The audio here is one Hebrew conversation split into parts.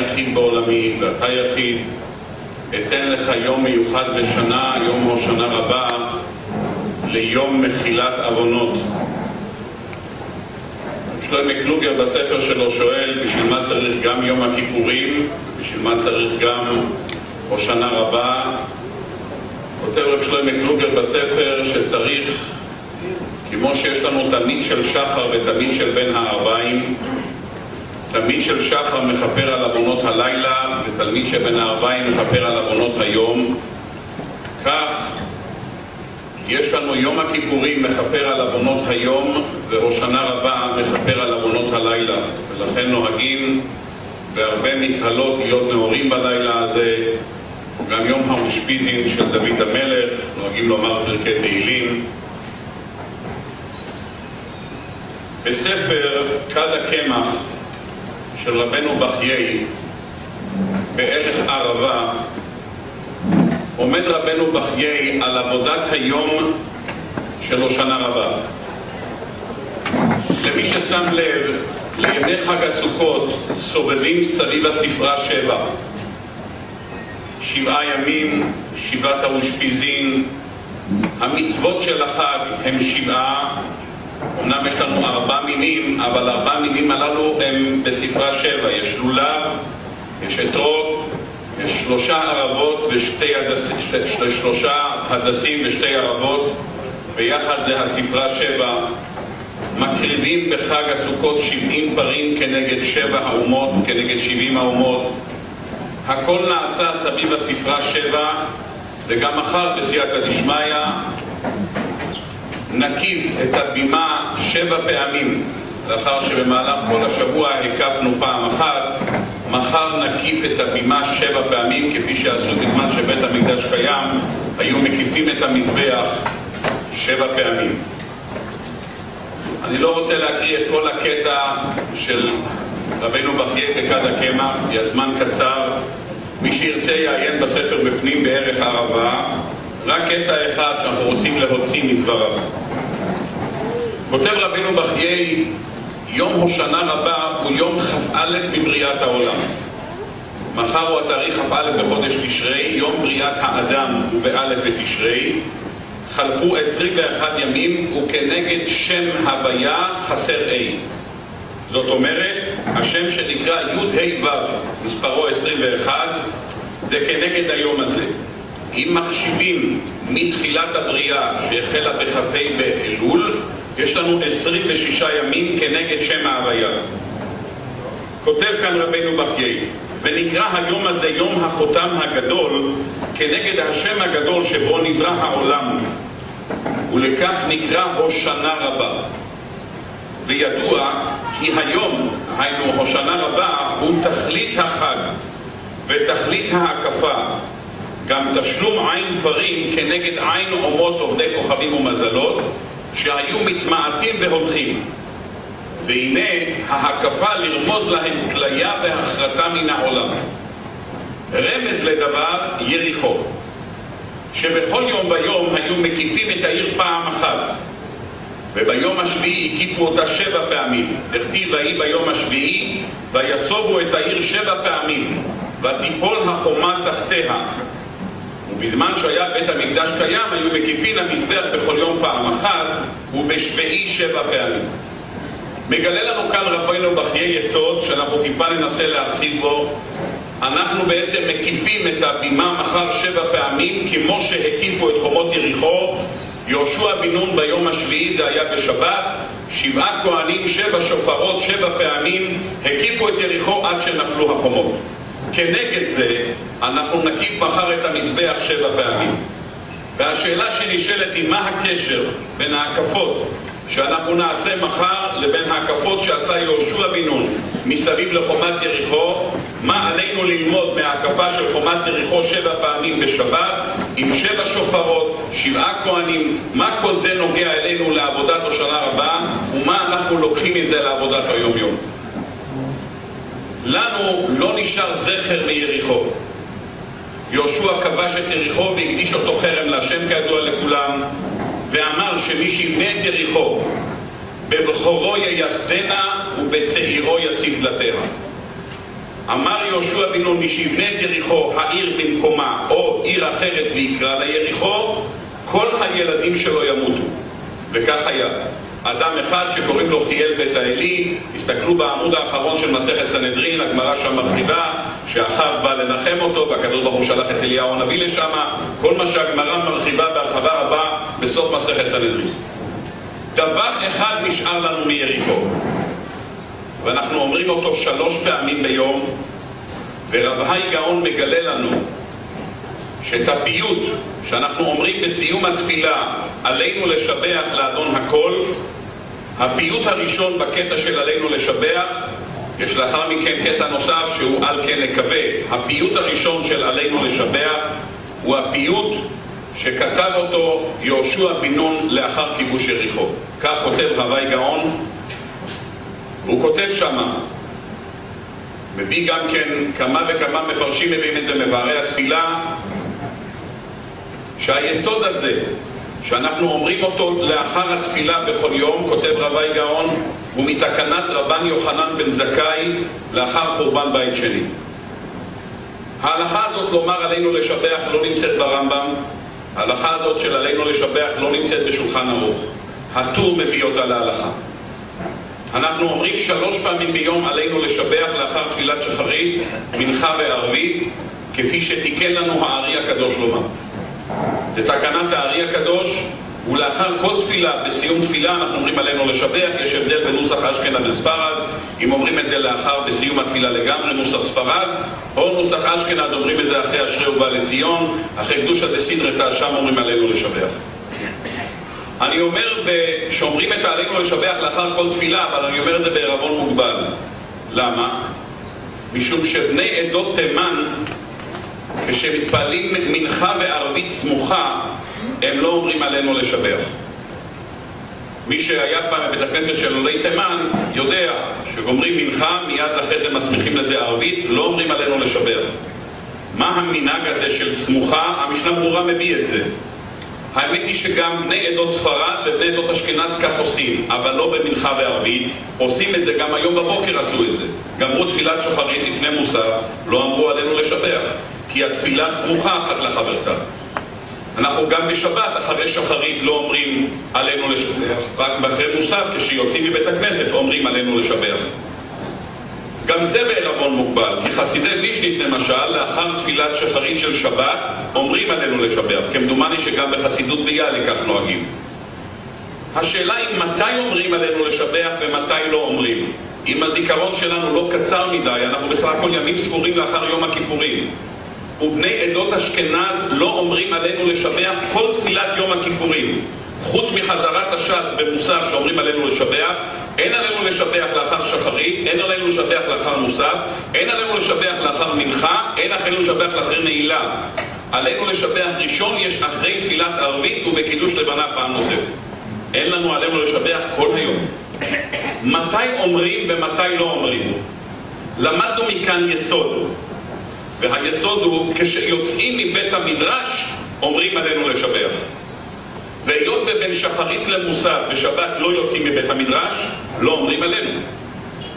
יחיד בעולמי ואתה יחיד, אתן לך יום מיוחד בשנה, יום הושנה רבה, ליום מחילת עוונות. שלמה קלוגר בספר שלו שואל בשביל מה צריך גם יום הכיפורים, בשביל מה צריך גם הושנה רבה. כותב רב שלמה קלוגר בספר שצריך, כמו שיש לנו תלמיד של שחר ותלמיד של בין הערביים, תלמיד של שחר מכפר על עוונות הלילה ותלמיד של בין הערביים מכפר על עוונות היום. כך יש לנו יום הכיפורים מכפר על עוונות היום וראשנה רבה מכפר על עוונות הלילה. ולכן נוהגים בהרבה מקהלות להיות נאורים בלילה הזה. גם יום האושפיזין של דוד המלך נוהגים לומר פרקי תהילים. בספר כד הקמח של רבנו בחיי בערך ערבה עומד רבנו בחיי על עבודת היום של הושנה רבה. למי ששם לב, לימי חג הסוכות סובבים סביב הספרה שבע. שבעה ימים, שבעת האושפיזין, המצוות של החג הם שבעה, אמנם יש לנו ארבע מינים, אבל ארבע מינים הללו הם בספרה שבע, יש לולב, יש אתרוג, יש שלושה ערבות ושתי הדסים, שלושה הדסים ושתי ערבות, ביחד זה הספרה שבע. מקריבים בחג הסוכות שבעים פרים כנגד שבע האומות, כנגד שבעים האומות. הכל נעשה סביב הספרה שבע, וגם מחר בסייעתא דשמיא נקיף את הבימה שבע פעמים, לאחר שבמהלך כל השבוע הקפנו פעם אחת. מחר נקיף את הבימה שבע פעמים, כפי שעשו בזמן שבית המקדש קיים, היו מקיפים את המזבח שבע פעמים. אני לא רוצה להקריא את כל הקטע של רבנו בחייה בכד הקמח, כי הזמן קצר. מי שירצה יעיין בספר בפנים בערך ערבה, רק קטע אחד שאנחנו רוצים להוציא מדבריו. כותב רבנו בחיי יום הושנה רבה הוא יום כ"א מבריאת העולם. מחר הוא התאריך כ"א בחודש תשרי, יום בריאת האדם הוא באלף בתשרי. חלפו 21 ימים וכנגד שם הוויה חסר A. זאת אומרת, השם שנקרא י"ה ו', מספרו 21, זה כנגד היום הזה. אם מחשיבים מתחילת הבריאה שהחלה בכ"ה באלול, יש לנו 26 ימים כנגד שם ההוויה. כותב כאן רבנו בחיי, ונקרא היום הזה יום החותם הגדול כנגד השם הגדול שבו נברא העולם, ולכך נקרא הושנה רבה. וידוע כי היום, היינו הושנה רבה, הוא תכלית החג ותכלית ההקפה, גם תשלום עין פרים כנגד עין אומות עובדי כוכבים ומזלות, שהיו מתמעטים והולכים. והנה ההקפה לרמוז להם כליה והחרטה מן העולם. רמז לדבר יריחו, שבכל יום ויום היו מקיפים את העיר פעם אחת, וביום השביעי הקיפו אותה שבע פעמים. דכתיב ויהי ביום השביעי, ויסובו את העיר שבע פעמים, ותיפול החומה תחתיה, בזמן שהיה בית המקדש קיים, היו מקיפין המזבח בכל יום פעם אחת, ובשביעי שבע פעמים. מגלה לנו כאן רבינו בחיי יסוד, שאנחנו טיפה ננסה להרחיב בו. אנחנו בעצם מקיפים את הבימה מחר שבע פעמים, כמו שהקיפו את חומות יריחו. יהושע בן נון ביום השביעי, זה היה בשבת, שבעה כהנים, שבע שופרות, שבע פעמים, הקיפו את יריחו עד שנפלו החומות. כנגד זה, אנחנו נקיף מחר את המזבח שבע פעמים. והשאלה שנשאלת היא מה הקשר בין ההקפות שאנחנו נעשה מחר לבין ההקפות שעשה יהושע בן נון מסביב לחומת יריחו, מה עלינו ללמוד מההקפה של חומת יריחו שבע פעמים בשבת עם שבע שופרות, שבעה כהנים, מה כל זה נוגע אלינו לעבודת השנה רבה ומה אנחנו לוקחים מזה לעבודת היום-יום. לנו לא נשאר זכר מיריחו. יהושע כבש את יריחו והקדיש אותו חרם להשם כידוע לכולם, ואמר שמי שיבנה את יריחו בבכורו ייסדנה ובצעירו יציב דלתיה. אמר יהושע בן נון, משיבנה את יריחו העיר במקומה, או עיר אחרת ויקרא ליריחו, כל הילדים שלו ימותו. וכך היה. אדם אחד שקוראים לו חיאל בית האלי, תסתכלו בעמוד האחרון של מסכת סנהדרין, הגמרא שם מרחיבה, שאחר בא לנחם אותו, והקדוש ברוך הוא שלח את אליהו הנביא לשם, כל מה שהגמרא מרחיבה בהרחבה רבה בסוף מסכת סנהדרין. דבר אחד נשאר לנו מיריחו, ואנחנו אומרים אותו שלוש פעמים ביום, ורב האי גאון מגלה לנו שאת הפיוט שאנחנו אומרים בסיום התפילה עלינו לשבח לאדון הכל, הפיוט הראשון בקטע של עלינו לשבח, יש לאחר מכן קטע נוסף שהוא על כן נקווה. הפיוט הראשון של עלינו לשבח הוא הפיוט שכתב אותו יהושע בן נון לאחר כיבוש יריחו. כך כותב הווי גאון, והוא כותב שמה מביא גם כן כמה וכמה מפרשים מביאים את זה מבארי התפילה שהיסוד הזה שאנחנו אומרים אותו לאחר התפילה בכל יום, כותב רבי גאון, הוא מתקנת רבן יוחנן בן זכאי לאחר חורבן בית שני. ההלכה הזאת לומר עלינו לשבח לא נמצאת ברמב"ם, ההלכה הזאת של עלינו לשבח לא נמצאת בשולחן ערוך. הטור מביא אותה להלכה. אנחנו אומרים שלוש פעמים ביום עלינו לשבח לאחר תפילת שחרית, מנחה וערבית, כפי שתיקן לנו הארי הקדוש לומר. לתקנת הארי הקדוש, ולאחר כל תפילה, בסיום תפילה אנחנו אומרים עלינו לשבח, יש הבדל בנוסח אשכנז וספרד, אם אומרים את זה לאחר בסיום התפילה לגמרי, נוסח ספרד, או נוסח אשכנז אומרים את זה אחרי אשרי ובא לציון, אחרי קדושא דסדרתא, שם אומרים עלינו לשבח. אני אומר שאומרים את העלינו לשבח לאחר כל תפילה, אבל אני אומר את זה בערבון מוגבל. למה? משום שבני עדות תימן כשמתפעלים מנחה וערבית סמוכה, הם לא אומרים עלינו לשבח. מי שהיה פעם בבית הכנסת של עולי תימן יודע שגומרים מנחה, מיד אחרי זה מסמיכים לזה ערבית, לא אומרים עלינו לשבח. מה המנהג הזה של סמוכה? המשנה ברורה מביא את זה. האמת היא שגם בני עדות ספרד ובני עדות אשכנז כך עושים, אבל לא במנחה וערבית, עושים את זה, גם היום בבוקר עשו את זה. גמרו תפילת שחרית לפני מוסף, לא אמרו עלינו לשבח. כי התפילה סמוכה אחת לחברתה. אנחנו גם בשבת, אחרי שחרית, לא אומרים עלינו לשבח, רק אחרי מוסף, כשיוצאים מבית הכנסת, אומרים עלינו לשבח. גם זה בעלבון מוגבל, כי חסידי וישנית למשל, לאחר תפילת שחרית של שבת, אומרים עלינו לשבח, כמדומני שגם בחסידות ביאליק כך נוהגים. השאלה היא מתי אומרים עלינו לשבח ומתי לא אומרים. אם הזיכרון שלנו לא קצר מדי, אנחנו בסך הכל ימים ספורים לאחר יום הכיפורים. ובני עדות אשכנז לא אומרים עלינו לשבח כל תפילת יום הכיפורים. חוץ מחזרת השת במוסף שאומרים עלינו לשבח, אין עלינו לשבח לאחר שחרית, אין עלינו לשבח לאחר מוסף, אין עלינו לשבח לאחר מנחה, אין עלינו לשבח לאחר נעילה. עלינו לשבח ראשון יש אחרי תפילת ערבית ובקידוש לבנה פעם נוספת. אין לנו עלינו לשבח כל היום. מתי אומרים ומתי לא אומרים? למדנו מכאן יסוד. והיסוד הוא כשיוצאים מבית המדרש אומרים עלינו לשבח. והיות ובין שחרית למוסר בשבת לא יוצאים מבית המדרש, לא אומרים עלינו.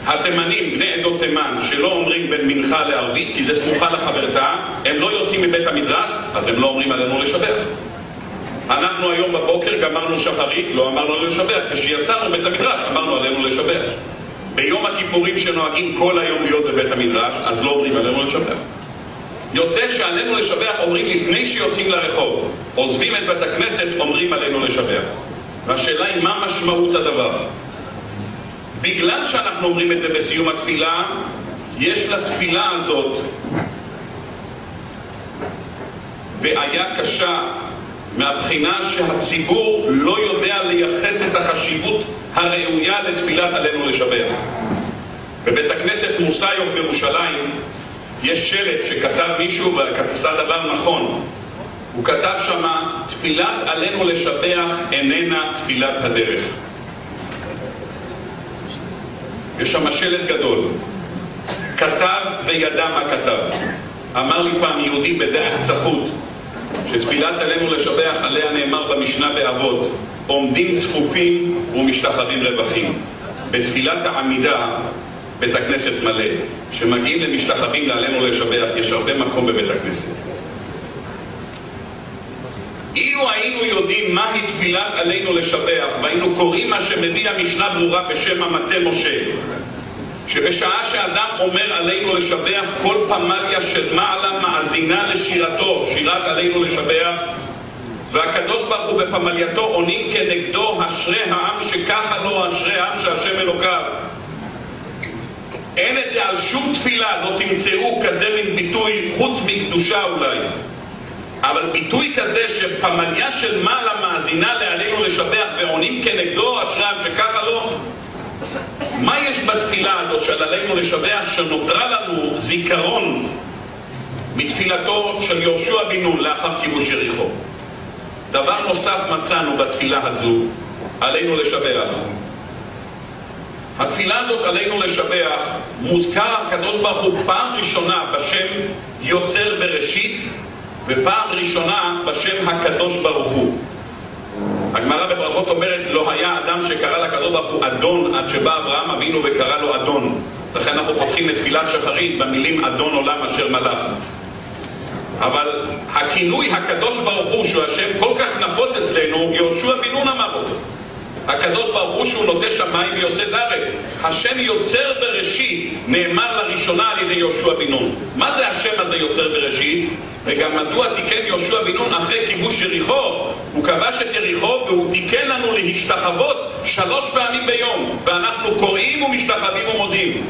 התימנים, בני עדות תימן, שלא אומרים בין מנחה לערבית, כי זה סמוכה לחברתה, הם לא יוצאים מבית המדרש, אז הם לא אומרים עלינו לשבח. אנחנו היום בבוקר גמרנו שחרית, לא אמרנו לשבח. כשיצאנו מבית המדרש אמרנו עלינו לשבח. ביום הכיפורים שנוהגים כל היום להיות בבית המדרש, אז לא אומרים עלינו לשבח. יוצא שעלינו לשבח אומרים לפני שיוצאים לרחוב. עוזבים את בית הכנסת, אומרים עלינו לשבח. והשאלה היא מה משמעות הדבר. בגלל שאנחנו אומרים את זה בסיום התפילה, יש לתפילה הזאת בעיה קשה מהבחינה שהציבור לא יודע לייחס את החשיבות הראויה לתפילת עלינו לשבח. בבית הכנסת מוסיוף בירושלים יש שלט שכתב מישהו ועשה דבר נכון. הוא כתב שמה, תפילת עלינו לשבח איננה תפילת הדרך. יש שם שלט גדול. כתב וידע מה כתב. אמר לי פעם יהודי בדרך צפות, שתפילת עלינו לשבח עליה נאמר במשנה באבות, עומדים צפופים ומשתחווים רווחים. בתפילת העמידה בית הכנסת מלא. כשמגיעים למשתחווים לעלינו לשבח, יש הרבה מקום בבית הכנסת. אילו היינו יודעים מהי תפילת עלינו לשבח, והיינו קוראים מה שמביא המשנה ברורה בשם המטה משה, שבשעה שאדם אומר עלינו לשבח, כל פמליה של מעלה מאזינה לשירתו, שירת עלינו לשבח, והקדוש ברוך הוא בפמלייתו עונים כנגדו אשרי העם שככה לו אשרי העם שהשם אלוקיו. אין את זה על שום תפילה, לא תמצאו כזה מין ביטוי חוץ מקדושה אולי. אבל ביטוי כזה שפמליה של מעלה מאזינה לעלינו לשבח ועונים כנגדו אשרי העם שככה לו מה יש בתפילה הזאת של עלינו לשבח שנותרה לנו זיכרון מתפילתו של יהושע בן נון לאחר כיבוש יריחו? דבר נוסף מצאנו בתפילה הזו, עלינו לשבח. התפילה הזאת עלינו לשבח, מוזכר הקדוש ברוך הוא פעם ראשונה בשם יוצר בראשית ופעם ראשונה בשם הקדוש ברוך הוא. הגמרא בברכות אומרת, לא היה אדם שקרא לקדוש ברוך הוא אדון עד שבא אברהם אבינו וקרא לו אדון. לכן אנחנו פותחים את תפילת שחרית במילים אדון עולם אשר מלך. אבל הכינוי הקדוש ברוך הוא שהוא השם כל כך נפוץ אצלנו, יהושע בן נון אמר אותו. הקדוש ברוך הוא שהוא נוטה שמיים ויוסד ארץ. השם יוצר בראשית נאמר לראשונה על ידי יהושע בן נון. מה זה השם הזה יוצר בראשית? וגם מדוע תיקן יהושע בן נון אחרי כיבוש יריחו? הוא כבש את יריחו והוא תיקן לנו להשתחוות שלוש פעמים ביום ואנחנו קוראים ומשתחווים ומודים.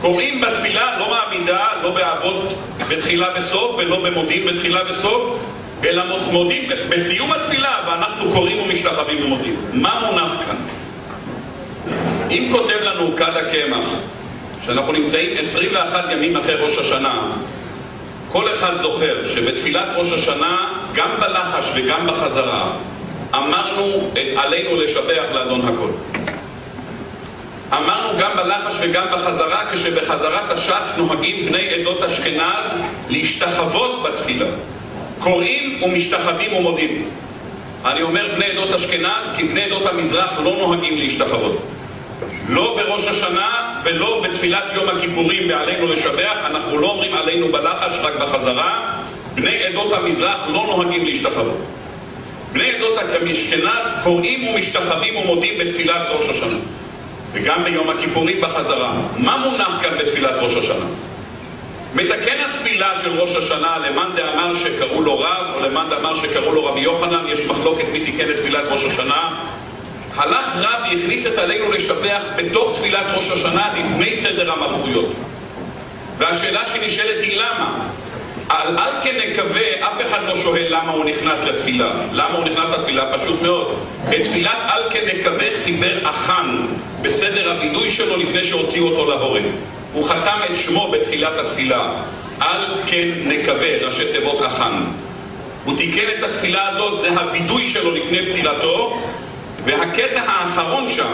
קוראים בתפילה לא מעמידה, לא באבות בתחילה וסוף ולא במודים בתחילה וסוף אלא מודים בסיום התפילה ואנחנו קוראים ומשתחווים ומודים. מה מונח כאן? אם כותב לנו כד הקמח שאנחנו נמצאים 21 ימים אחרי ראש השנה כל אחד זוכר שבתפילת ראש השנה גם בלחש וגם בחזרה אמרנו את עלינו לשבח לאדון הכל אמרנו גם בלחש וגם בחזרה, כשבחזרת הש"ץ נוהגים בני עדות אשכנז להשתחוות בתפילה. קוראים ומשתחווים ומודים. אני אומר בני עדות אשכנז, כי בני עדות המזרח לא נוהגים להשתחוות. לא בראש השנה ולא בתפילת יום הכיפורים בעלינו לשבח, אנחנו לא אומרים עלינו בלחש, רק בחזרה. בני עדות המזרח לא נוהגים להשתחוות. בני עדות אשכנז קוראים ומשתחווים ומודים בתפילת ראש השנה. וגם ביום הכיפורים בחזרה. מה מונח כאן בתפילת ראש השנה? מתקן התפילה של ראש השנה למאן דאמר שקראו לו רב, או למאן דאמר שקראו לו רבי יוחנן, יש מחלוקת מי תיקן את תפילת ראש השנה. הלך רב והכניס את עלינו לשבח בתוך תפילת ראש השנה לפני סדר המלכויות. והשאלה שנשאלת היא למה? על אל כן נקווה, אף אחד לא שואל למה הוא נכנס לתפילה. למה הוא נכנס לתפילה? פשוט מאוד. בתפילת אל כן נקווה חיבר אחן בסדר הווידוי שלו לפני שהוציאו אותו להורג. הוא חתם את שמו בתחילת התפילה. אל כן נקווה, ראשי תיבות אחן. הוא תיקן את התפילה הזאת, זה הווידוי שלו לפני פתילתו, והקטע האחרון שם,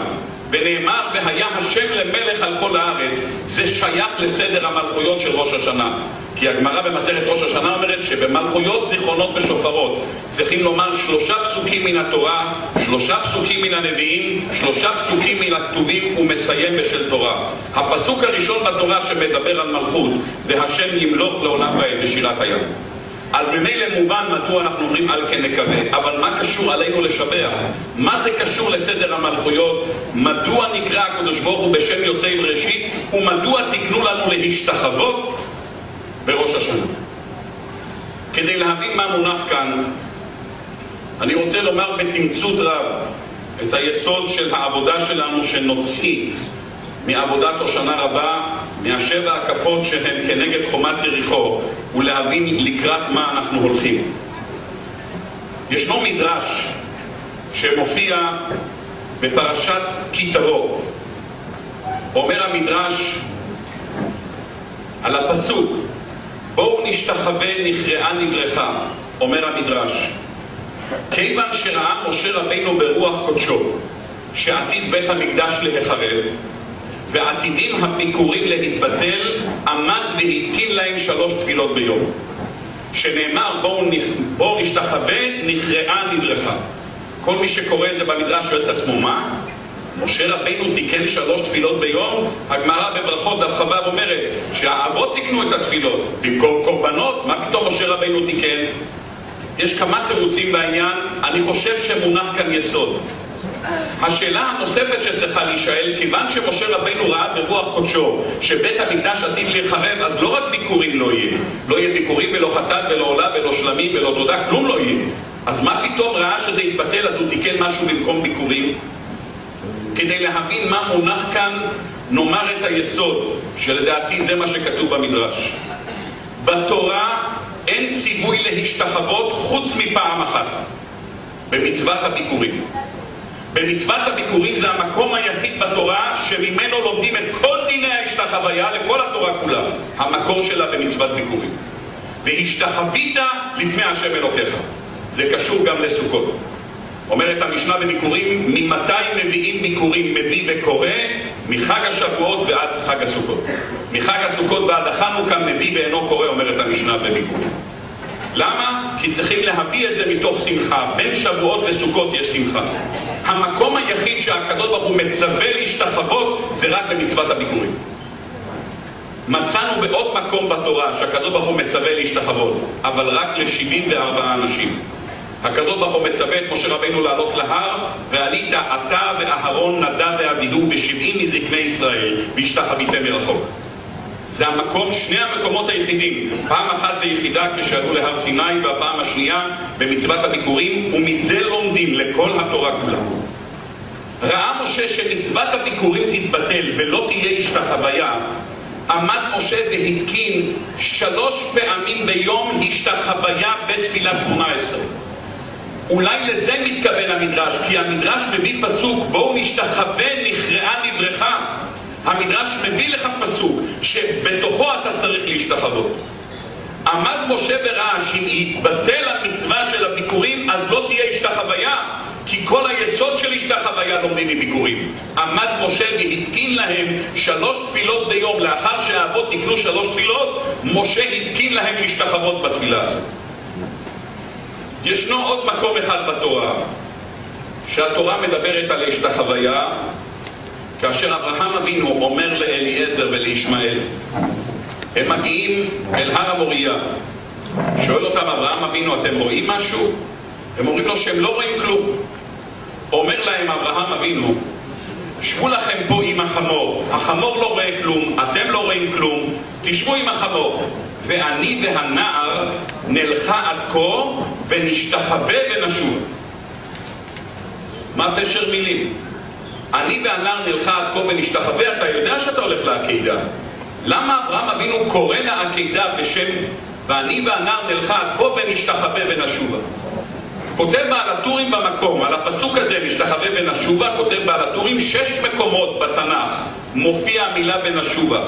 ונאמר והיה השם למלך על כל הארץ, זה שייך לסדר המלכויות של ראש השנה. כי הגמרא במסכת ראש השנה אומרת שבמלכויות זיכרונות ושופרות צריכים לומר שלושה פסוקים מן התורה, שלושה פסוקים מן הנביאים, שלושה פסוקים מן הכתובים ומסיים בשל תורה. הפסוק הראשון בתורה שמדבר על מלכות זה השם ימלוך לעולם ועד בשירת הים. אז ממילא מובן מדוע אנחנו אומרים על כן נקווה, אבל מה קשור עלינו לשבח? מה זה קשור לסדר המלכויות? מדוע נקרא הקדוש ברוך הוא בשם יוצאי בראשית? ומדוע תקנו לנו להשתחוות בראש השנה? כדי להבין מה מונח כאן, אני רוצה לומר בתמצות רב את היסוד של העבודה שלנו שנוציא מעבודת הושנה רבה, מהשבע הקפות שהן כנגד חומת יריחו, ולהבין לקראת מה אנחנו הולכים. ישנו מדרש שמופיע בפרשת כי תבוא. אומר המדרש על הפסוק בואו נשתחווה נכרעה נברכה, אומר המדרש כיוון שראה משה רבינו ברוח קודשו שעתיד בית המקדש להיחרב ועתידים הביקורים להתבטל, עמד והתקין להם שלוש תפילות ביום. שנאמר בואו, בואו נשתחווה, נכרעה נברכה. כל מי שקורא את זה במדרש שואל את עצמו, מה? משה רבינו תיקן שלוש תפילות ביום? הגמרא בברכות דף חב"ב אומרת שהאבות תיקנו את התפילות במקום קורבנות, מה פתאום משה רבינו תיקן? יש כמה תירוצים בעניין, אני חושב שמונח כאן יסוד. השאלה הנוספת שצריכה להישאל, כיוון שמשה רבינו ראה ברוח קודשו שבית המקדש עתיד להיחרב, אז לא רק ביקורים לא יהיה. לא יהיה ביקורים ולא חטאת ולא עולה ולא שלמים ולא תודה, כלום לא יהיה. אז מה פתאום ראה שזה יתבטל, אז הוא תיקן משהו במקום ביקורים? כדי להבין מה מונח כאן, נאמר את היסוד, שלדעתי זה מה שכתוב במדרש. בתורה אין ציווי להשתחוות חוץ מפעם אחת, במצוות הביקורים. במצוות הביקורים זה המקום היחיד בתורה שממנו לומדים את כל דיני ההשתחוויה לכל התורה כולה. המקור שלה במצוות ביקורים. והשתחווית לפני השם אלוקיך. זה קשור גם לסוכות. אומרת המשנה בביקורים, ממתי מביאים ביקורים מביא וקורא? מחג השבועות ועד חג הסוכות. מחג הסוכות ועד החנוכה מביא ואינו קורא, אומרת המשנה בביקורים. למה? כי צריכים להביא את זה מתוך שמחה. בין שבועות וסוכות יש שמחה. המקום היחיד שהקדוש ברוך הוא מצווה להשתחוות זה רק במצוות הביקורים. מצאנו בעוד מקום בתורה שהקדוש ברוך הוא מצווה להשתחוות, אבל רק ל-74 אנשים. הקדוש ברוך הוא מצווה את משה רבינו לעלות להר, ועלית אתה ואהרון נדב ואביהו בשבעים מזקני ישראל, והשתחוויתם מרחוק. זה המקום, שני המקומות היחידים. פעם אחת זה יחידה כשעלו להר סיני, והפעם השנייה במצוות הביקורים, ומזה לומדים לכל התורה כולה. ראה משה שמצוות הביקורים תתבטל ולא תהיה השתחוויה, עמד משה והתקין שלוש פעמים ביום השתחוויה בתפילת שמונה עשרה. אולי לזה מתכוון המדרש, כי המדרש מביא פסוק בואו נשתחווה נכרעה נברכה המדרש מביא לך פסוק שבתוכו אתה צריך להשתחוות. עמד משה וראה שאם יתבטל המצווה של הביקורים אז לא תהיה השתחוויה כי כל היסוד של השתחוויה לומדים מביקורים. עמד משה והתקין להם שלוש תפילות ביום לאחר שהאבות תקנו שלוש תפילות משה התקין להם להשתחוות בתפילה הזאת. ישנו עוד מקום אחד בתורה שהתורה מדברת על השתחוויה כאשר אברהם אבינו אומר לאליעזר ולישמעאל, הם מגיעים אל הר המוריה. שואל אותם אברהם אבינו, אתם רואים משהו? הם אומרים לו שהם לא רואים כלום. אומר להם אברהם אבינו, שבו לכם פה עם החמור. החמור לא רואה כלום, אתם לא רואים כלום, תשבו עם החמור. ואני והנער נלכה עד כה ונשתחווה ונשוב. מה פשר מילים? אני והנער נלכה עד כה ונשתחווה, אתה יודע שאתה הולך לעקידה. למה אברהם אבינו קורא לעקידה בשם ואני והנער נלכה עד כה ונשתחווה ונשובה? כותב בעל הטורים במקום, על הפסוק הזה, נשתחווה ונשובה, כותב בעל הטורים, שש מקומות בתנ"ך מופיע המילה ונשובה.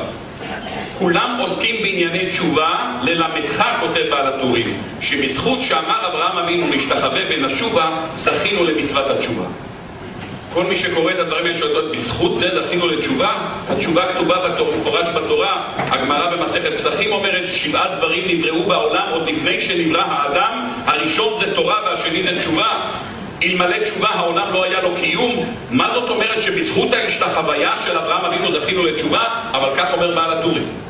כולם עוסקים בענייני תשובה, ללמדך, כותב בעל הטורים, שבזכות שאמר אברהם אבינו נשתחווה ונשובה, זכינו למצוות התשובה. כל מי שקורא את הדברים האלה בזכות זה זכינו לתשובה? התשובה כתובה במפורש בתורה. הגמרא במסכת פסחים אומרת שבעה דברים נבראו בעולם עוד לפני שנברא האדם. הראשון זה תורה והשני זה תשובה. אלמלא תשובה העולם לא היה לו קיום. מה זאת אומרת שבזכות ההשתחוויה של אברהם אבינו זכינו לתשובה? אבל כך אומר בעל הטורים.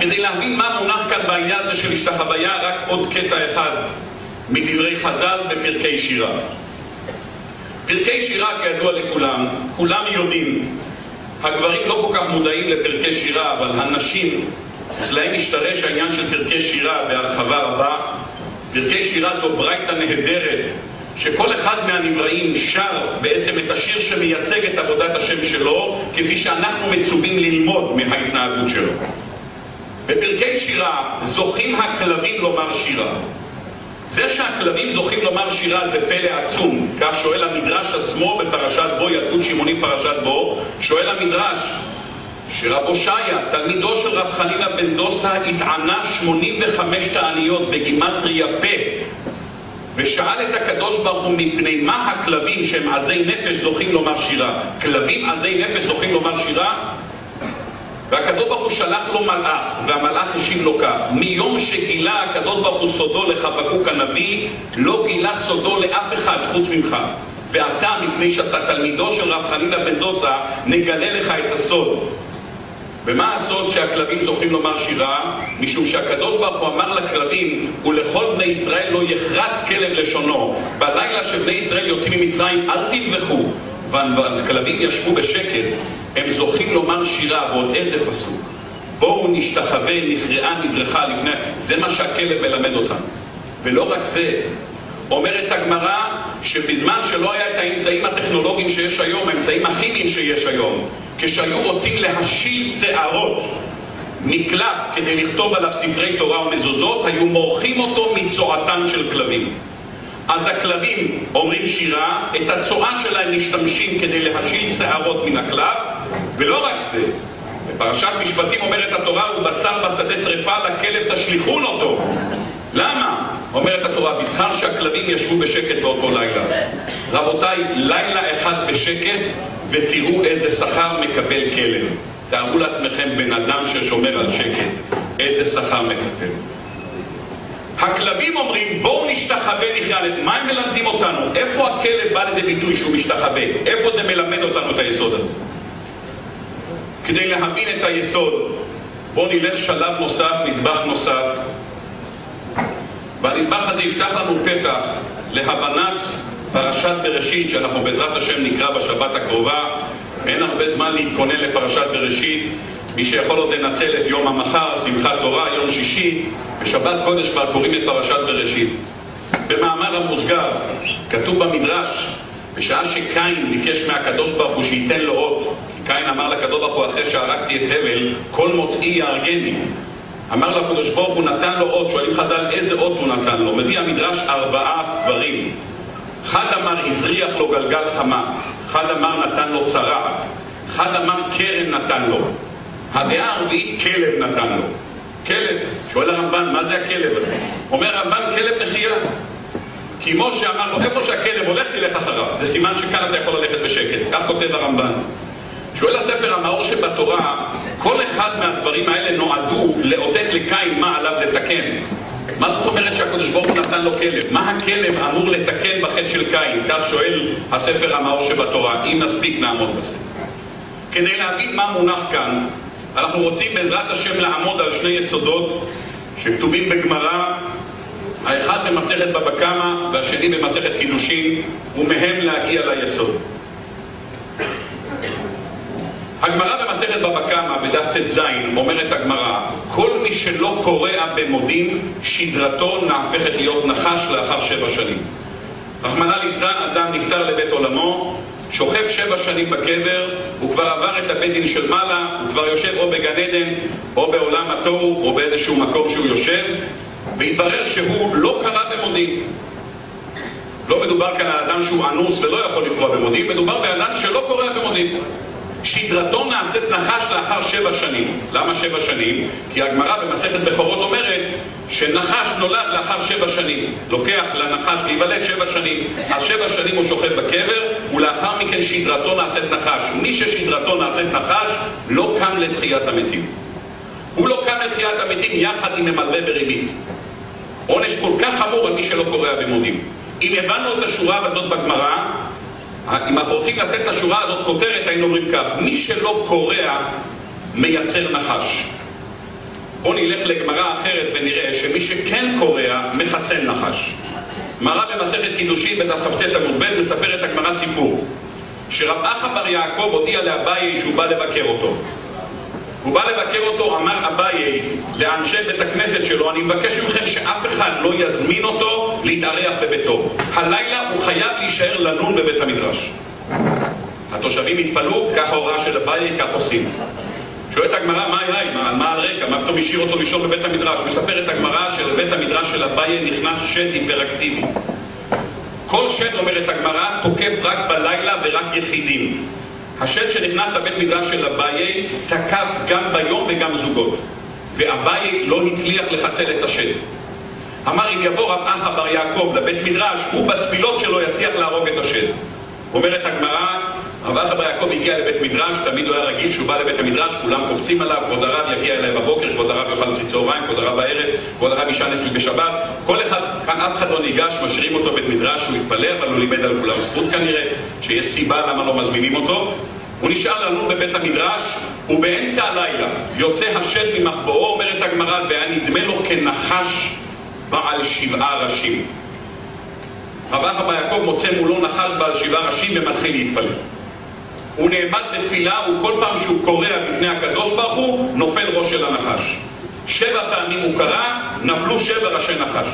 כדי להבין מה מונח כאן בעניין הזה של השתחוויה, רק עוד קטע אחד מדברי חז"ל בפרקי שירה. פרקי שירה כידוע לכולם, כולם יודעים. הגברים לא כל כך מודעים לפרקי שירה, אבל הנשים, אצלהם השתרש העניין של פרקי שירה בהרחבה רבה. פרקי שירה זו ברייתא נהדרת, שכל אחד מהנבראים שר בעצם את השיר שמייצג את עבודת השם שלו, כפי שאנחנו מצווים ללמוד מההתנהגות שלו. בפרקי שירה זוכים הכלבים לומר שירה. זה שהכלבים זוכים לומר שירה זה פלא עצום, כך שואל המדרש עצמו בפרשת בו, ילקוט שמעוני פרשת בו, שואל המדרש שרב הושעיה, תלמידו של רב חנינא בן דוסה, התענה 85 תעניות בגימטריה פה ושאל את הקדוש ברוך הוא מפני מה הכלבים שהם עזי נפש זוכים לומר שירה. כלבים עזי נפש זוכים לומר שירה? והקדוש ברוך הוא שלח לו מלאך, והמלאך השיב לו כך: מיום שגילה הקדוש ברוך הוא סודו לחבקוק הנביא, לא גילה סודו לאף אחד חוץ ממך. ואתה, מפני שאתה תלמידו של רב חנינא בן דוסה, נגלה לך את הסוד. ומה הסוד שהכלבים זוכים לומר שירה? משום שהקדוש ברוך הוא אמר לכלבים ולכל בני ישראל לא יחרץ כלב לשונו בלילה שבני ישראל יוצאים ממצרים אל תנבחו והכלבים ישבו בשקט הם זוכים לומר שירה ועוד איזה פסוק בואו נשתחווה, נכרעה, נברכה לפני... זה מה שהכלב מלמד אותם ולא רק זה אומרת הגמרא שבזמן שלא היה את האמצעים הטכנולוגיים שיש היום, האמצעים הכימיים שיש היום, כשהיו רוצים להשיל שערות מקלף כדי לכתוב עליו ספרי תורה ומזוזות, היו מורחים אותו מצועתן של כלבים. אז הכלבים אומרים שירה, את הצועה שלהם משתמשים כדי להשיל שערות מן הקלף, ולא רק זה, בפרשת משפטים אומרת התורה, הוא בשר בשדה טרפה, לכלב תשליכון אותו. למה? אומרת התורה, בזכר שהכלבים ישבו בשקט באותו לילה. רבותיי, לילה אחד בשקט ותראו איזה שכר מקבל כלב. תארו לעצמכם בן אדם ששומר על שקט, איזה שכר מצפה. הכלבים אומרים בואו נשתחווה נחיה, מה הם מלמדים אותנו? איפה הכלב בא לידי ביטוי שהוא משתחווה? איפה זה מלמד אותנו את היסוד הזה? כדי להבין את היסוד, בואו נלך שלב נוסף, נדבך נוסף, והנדבך הזה יפתח לנו פתח להבנת פרשת בראשית, שאנחנו בעזרת השם נקרא בשבת הקרובה. אין הרבה זמן להתכונן לפרשת בראשית. מי שיכול עוד לנצל את יום המחר, שמחת תורה, יום שישי, בשבת קודש כבר קוראים את פרשת בראשית. במאמר המוסגר כתוב במדרש, בשעה שקין ביקש מהקדוש ברוך הוא שייתן לו אות, כי קין אמר לקדוש ברוך הוא אחרי שהרגתי את הבל, כל מוצאי יהרגני. אמר לו הקדוש ברוך הוא נתן לו אות, שואלים חז"ל איזה אות הוא נתן לו. מביא המדרש ארבעה דברים. אחד אמר הזריח לו גלגל חמה, אחד אמר נתן לו צרעת, אחד אמר קרן נתן לו. הדעה הרביעית כלב נתן לו. כלב. שואל הרמב"ן, מה זה הכלב הזה? אומר הרמב"ן, כלב נחייה. כי משה אמר לו, איפה שהכלב הולך, תלך אחריו. זה סימן שכאן אתה יכול ללכת בשקט. כך כותב הרמב"ן. שואל הספר המאור שבתורה, כל אחד מהדברים האלה נועדו לאותת לקין מה עליו לתקן. מה זאת אומרת שהקדוש ברוך הוא נתן לו כלב? מה הכלב אמור לתקן בחטא של קין? כך שואל הספר המאור שבתורה, אם נספיק נעמוד בזה. כדי להבין מה מונח כאן, אנחנו רוצים בעזרת השם לעמוד על שני יסודות שכתובים בגמרא, האחד במסכת בבא קמא והשני במסכת קידושין, ומהם להגיע ליסוד. הגמרא במסכת בבא קמא, בדף ט"ז, אומרת הגמרא, כל מי שלא קורע במודים, שדרתו נהפכת להיות נחש לאחר שבע שנים. רחמנא ליצלן, אדם נפטר לבית עולמו, שוכב שבע שנים בקבר, הוא כבר עבר את הבית דין של מעלה, הוא כבר יושב או בגן עדן, או בעולם התוהו, או באיזשהו מקום שהוא יושב, והתברר שהוא לא קרא במודים. לא מדובר כאן על אדם שהוא אנוס ולא יכול לקרוא במודים, מדובר באדם שלא קורא במודים. שגרתו נעשית נחש לאחר שבע שנים. למה שבע שנים? כי הגמרא במסכת בכורות אומרת שנחש נולד לאחר שבע שנים. לוקח לנחש להיוולד שבע שנים, אז שבע שנים הוא שוכב בקבר, ולאחר מכן שגרתו נעשית נחש. מי ששגרתו נעשית נחש לא קם לתחיית המתים. הוא לא קם לתחיית המתים יחד עם ממלווה בריבית. עונש כל כך חמור על מי שלא קורא במודים. אם הבנו את השורה הזאת בגמרא, אם אנחנו רוצים לתת לשורה הזאת כותרת, היינו אומרים כך, מי שלא קורע מייצר נחש. בואו נלך לגמרא אחרת ונראה שמי שכן קורע מחסן נחש. גמרא במסכת קידושין בדף כ"ט עמוד ב' מספרת הגמרא סיפור שרב אחא בר יעקב הודיע לאביי שהוא בא לבקר אותו הוא בא לבקר אותו, אמר אביי לאנשי בית הכנסת שלו, אני מבקש מכם שאף אחד לא יזמין אותו להתארח בביתו. הלילה הוא חייב להישאר לנון בבית המדרש. התושבים התפלאו, כך ההוראה של אביי, כך עושים. שואלת הגמרא, מה היה, מה, מה הרקע, מה פתאום השאיר אותו לישון בבית המדרש? מספרת הגמרא שלבית המדרש של אביי נכנס שד היפראקטיבי. כל שד, אומרת הגמרא, תוקף רק בלילה ורק יחידים. השד שנכנס לבית מדרש של אביי תקף גם ביום וגם זוגות ואביי לא הצליח לחסל את השד. אמר אם יבוא רב אחא בר יעקב לבית מדרש הוא בתפילות שלו יצליח להרוג את השד. אומרת הגמרא רב רב אחא בר יעקב הגיע לבית מדרש, תמיד הוא היה רגיל שהוא בא לבית המדרש, כולם קופצים עליו, כבוד הרב יגיע אליי בבוקר, כבוד הרב יאכל אצלי צהריים, כבוד הרב בערב, כבוד הרב ישן אצלי בשבת. כל אחד, כאן אף אחד לא ניגש, משאירים אותו בית מדרש, הוא יתפלא, אבל הוא לימד על כולם זכות כנראה, שיש סיבה למה לא מזמינים אותו. הוא נשאר לנום בבית המדרש, ובאמצע הלילה יוצא השד ממחבואו, אומרת הגמרא, והיה נדמה לו כנחש בעל שבעה ראשים. רב אחא בר יעקב מוצא מולו נחש בעל שבעה ראשים ומתחיל להתפלל. הוא נעמד בתפילה, וכל פעם שהוא קורא בפני הקדוש ברוך הוא, נופל ראש של הנחש. שבע פעמים הוא קרא, נפלו שבע ראשי נחש.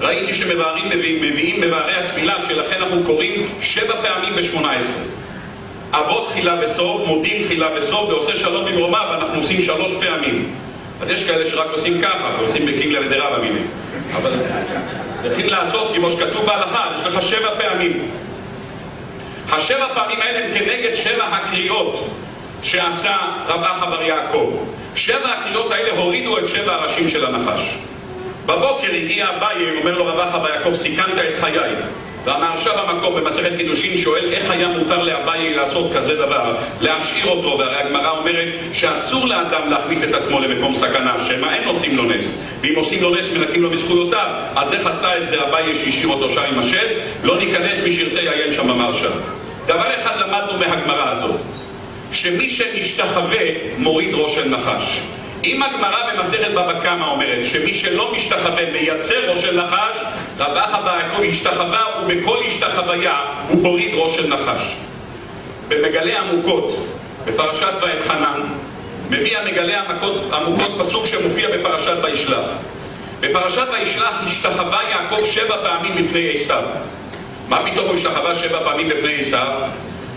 ראיתי שמבארים מביאים, מבארי התפילה, שלכן אנחנו קוראים שבע פעמים בשמונה עשרה. אבות תחילה וסוף, מודים תחילה וסוף, ועושה שלום במרומיו, ואנחנו עושים שלוש פעמים. אז יש כאלה שרק עושים ככה, ועושים בקינגלה ודרבה מיני. אבל צריכים לעשות כמו שכתוב בהלכה, יש לך שבע פעמים. השבע פעמים האלה כנגד שבע הקריאות שעשה רב אחא בר יעקב. שבע הקריאות האלה הורידו את שבע הראשים של הנחש. בבוקר הגיע אביי, אומר לו רב אחא בר יעקב, סיכנת את חיי. והמהרש"א במקום במסכת קידושין שואל איך היה מותר לאביי לעשות כזה דבר, להשאיר אותו, והרי הגמרא אומרת שאסור לאדם להכניס את עצמו למקום סכנה, שמא אין עושים לו נס, ואם עושים לו נס מנקים לו מזכויותיו, אז איך עשה את זה אביי שהשאיר אותו שם עם השד? לא ניכנס מי שירצה יעיין שם המהרש"א. דבר אחד למדנו מהגמרא הזאת, שמי שמשתחווה מוריד ראש של נחש. אם הגמרא במסכת בבא קמא אומרת שמי שלא משתחווה מייצר ראש של נחש, רב אחא בר יעקב השתחווה ובכל השתחוויה הוא הוריד ראש של נחש. במגלה עמוקות, בפרשת ואתחנן, מביא המגלה עמוקות פסוק שמופיע בפרשת וישלח. בפרשת וישלח השתחווה יעקב שבע פעמים לפני עשיו. מה פתאום הוא השתחווה שבע פעמים לפני עשיו?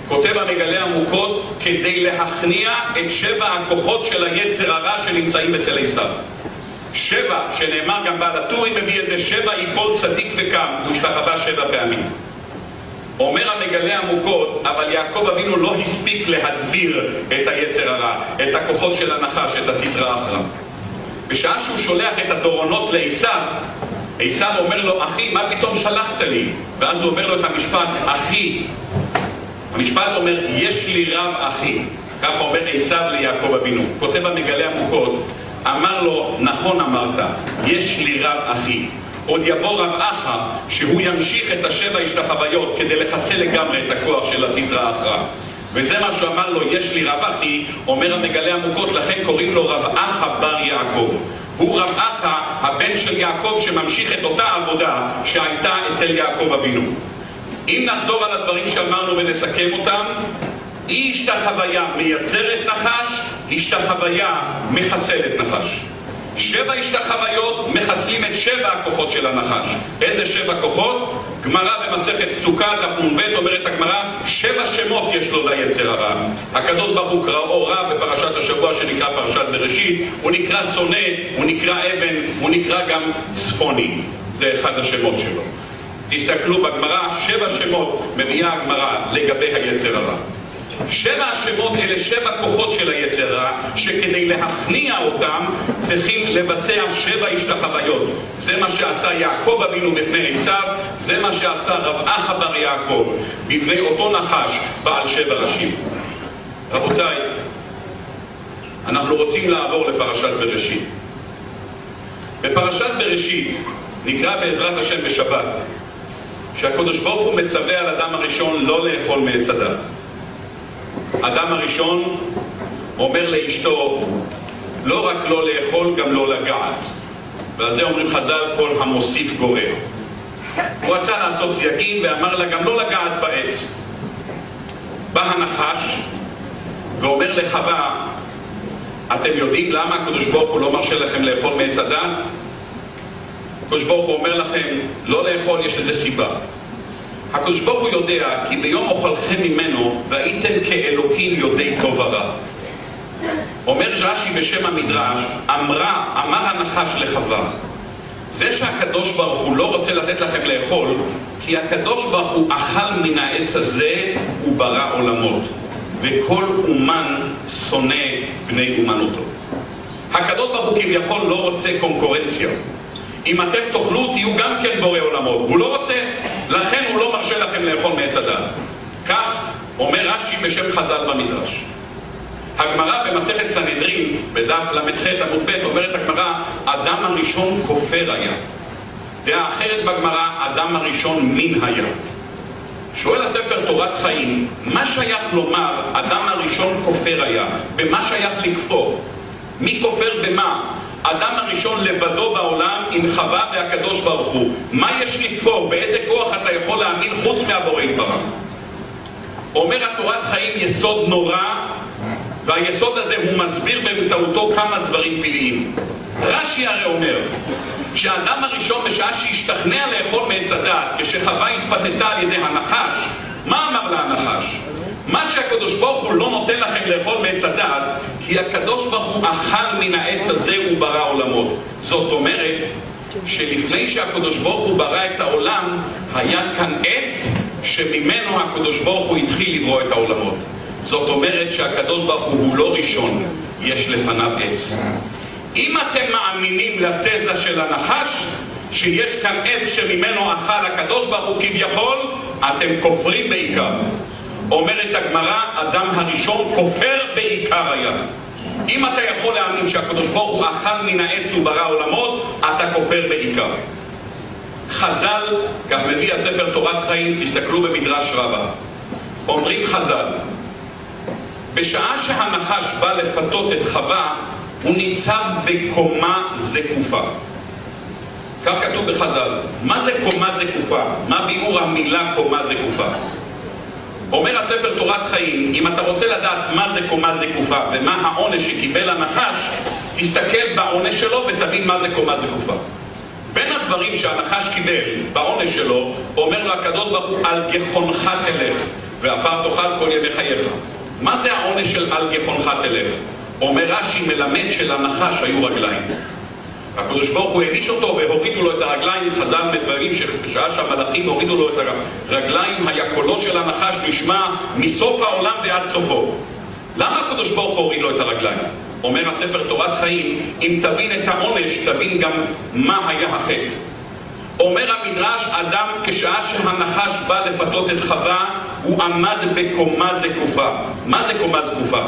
כותב המגלה עמוקות כדי להכניע את שבע הכוחות של היצר הרע שנמצאים אצל עשיו. שבע, שנאמר גם בעל הטורים מביא את זה, שבע ייפול צדיק וקם, הוא השתחווה שבע פעמים. אומר המגלה עמוקות, אבל יעקב אבינו לא הספיק להדביר את היצר הרע, את הכוחות של הנחש, את הסדרה אחרא. בשעה שהוא שולח את הדורונות לעשיו, עשיו אומר לו, אחי, מה פתאום שלחת לי? ואז הוא אומר לו את המשפט, אחי, המשפט אומר, יש לי רב אחי. כך אומר עשיו ליעקב אבינו. כותב המגלה עמוקות, אמר לו, נכון אמרת, יש לי רב אחי. עוד יבוא רב אחא, שהוא ימשיך את השבע השתחוויות כדי לחסל לגמרי את הכוח של הסדרה אחרא. וזה מה שאמר לו, יש לי רב אחי, אומר המגלה עמוקות, לכן קוראים לו רב אחא בר יעקב. הוא רב אחא, הבן של יעקב, שממשיך את אותה עבודה שהייתה אצל יעקב אבינו. אם נחזור על הדברים שאמרנו ונסכם אותם, אי השתחוויה מייצרת נחש, השתחוויה מחסלת נחש. שבע השתחוויות מחסלים את שבע הכוחות של הנחש. איזה שבע כוחות? גמרא במסכת סוכה, דף נ"ב, אומרת הגמרא, שבע שמות יש לו ליצר הרע. הקדוש ברוך הוא קראו רע בפרשת השבוע שנקרא פרשת בראשית, הוא נקרא שונא, הוא נקרא אבן, הוא נקרא גם צפוני. זה אחד השמות שלו. תסתכלו בגמרא, שבע שמות מביאה הגמרא לגבי היצר הרע. שבע השמות אלה שבע כוחות של היצר רע, שכדי להכניע אותם צריכים לבצע שבע השתחוויות. זה מה שעשה יעקב אבינו בפני עשיו, זה מה שעשה רב אחא בר יעקב בפני אותו נחש בעל שבע ראשים. רבותיי, אנחנו רוצים לעבור לפרשת בראשית. בפרשת בראשית נקרא בעזרת השם בשבת שהקדוש ברוך הוא מצווה על אדם הראשון לא לאכול מעץ הדת. אדם הראשון אומר לאשתו לא רק לא לאכול, גם לא לגעת. ועל זה אומרים חז"ל כל המוסיף גורר. הוא רצה לעשות סייגים ואמר לה גם לא לגעת בעץ. בא הנחש ואומר לחווה, אתם יודעים למה הקדוש ברוך הוא לא מרשה לכם לאכול מעץ הדת? הקדוש ברוך הוא אומר לכם, לא לאכול, יש לזה סיבה. הקדוש ברוך הוא יודע כי ביום אוכלכם ממנו והייתם כאלוקים יודעי טוב ורע. אומר רש"י בשם המדרש, אמרה, אמר הנחש לחווה, זה שהקדוש ברוך הוא לא רוצה לתת לכם לאכול, כי הקדוש ברוך הוא אכל מן העץ הזה וברא עולמות, וכל אומן שונא בני אומנותו. הקדוש ברוך הוא כביכול לא רוצה קונקורנציה. אם אתם תאכלו, תהיו גם כן בורא עולמות. הוא לא רוצה, לכן הוא לא מרשה לכם לאכול מעץ הדת. כך אומר רש"י בשם חז"ל במדרש. הגמרא במסכת סנהדרין, בדף ל"ח עמוד ב', אומרת הגמרא, אדם הראשון כופר היה. דעה אחרת בגמרא, אדם הראשון מין היה. שואל הספר תורת חיים, מה שייך לומר אדם הראשון כופר היה? במה שייך לכפור? מי כופר במה? אדם הראשון לבדו בעולם עם חווה והקדוש ברוך הוא. מה יש לכפור? באיזה כוח אתה יכול להאמין חוץ מהבורא יתברך? אומר התורת חיים יסוד נורא, והיסוד הזה הוא מסביר באמצעותו כמה דברים פלאיים. רש"י הרי אומר שהאדם הראשון בשעה שהשתכנע לאכול מעץ הדעת, כשחווה התפתתה על ידי הנחש, מה אמר לה הנחש? מה שהקדוש ברוך הוא לא נותן לכם לאכול מעץ הדעת, כי הקדוש ברוך הוא אכל מן העץ הזה וברא עולמות. זאת אומרת, שלפני שהקדוש ברוך הוא ברא את העולם, היה כאן עץ שממנו הקדוש ברוך הוא התחיל לברוא את העולמות. זאת אומרת שהקדוש ברוך הוא הוא לא ראשון, יש לפניו עץ. אם אתם מאמינים לתזה של הנחש, שיש כאן עץ שממנו אכל הקדוש ברוך הוא כביכול, אתם כופרים בעיקר. אומרת הגמרא, אדם הראשון כופר בעיקר היה. אם אתה יכול להאמין שהקדוש ברוך הוא אכל מן העץ וברא עולמות, אתה כופר בעיקר. חז"ל, כך מביא הספר תורת חיים, תסתכלו במדרש רבה. אומרים חז"ל, בשעה שהנחש בא לפתות את חווה, הוא ניצב בקומה זקופה. כך כתוב בחז"ל. מה זה קומה זקופה? מה ביאור המילה קומה זקופה? אומר הספר תורת חיים, אם אתה רוצה לדעת מה זה קומה זקופה ומה העונש שקיבל הנחש, תסתכל בעונש שלו ותבין מה זה קומה זקופה. בין הדברים שהנחש קיבל בעונש שלו, אומר לו הקדוש ברוך הוא, על גחונך תלך, ועפר תאכל כל ימי חייך. מה זה העונש של על גחונך תלך? אומר רש"י, מלמד שלנחש היו רגליים. הקדוש ברוך הוא העניש אותו והורידו לו את הרגליים, חז"ל מדברים שבשעה שהמלאכים הורידו לו את הרגליים, היה קולו של הנחש נשמע מסוף העולם ועד סופו. למה הקדוש ברוך הוא הוריד לו את הרגליים? אומר הספר תורת חיים, אם תבין את העונש, תבין גם מה היה החטא. אומר המדרש, אדם כשעה שהנחש בא לפתות את חווה, הוא עמד בקומה זקופה. מה זה קומה זקופה?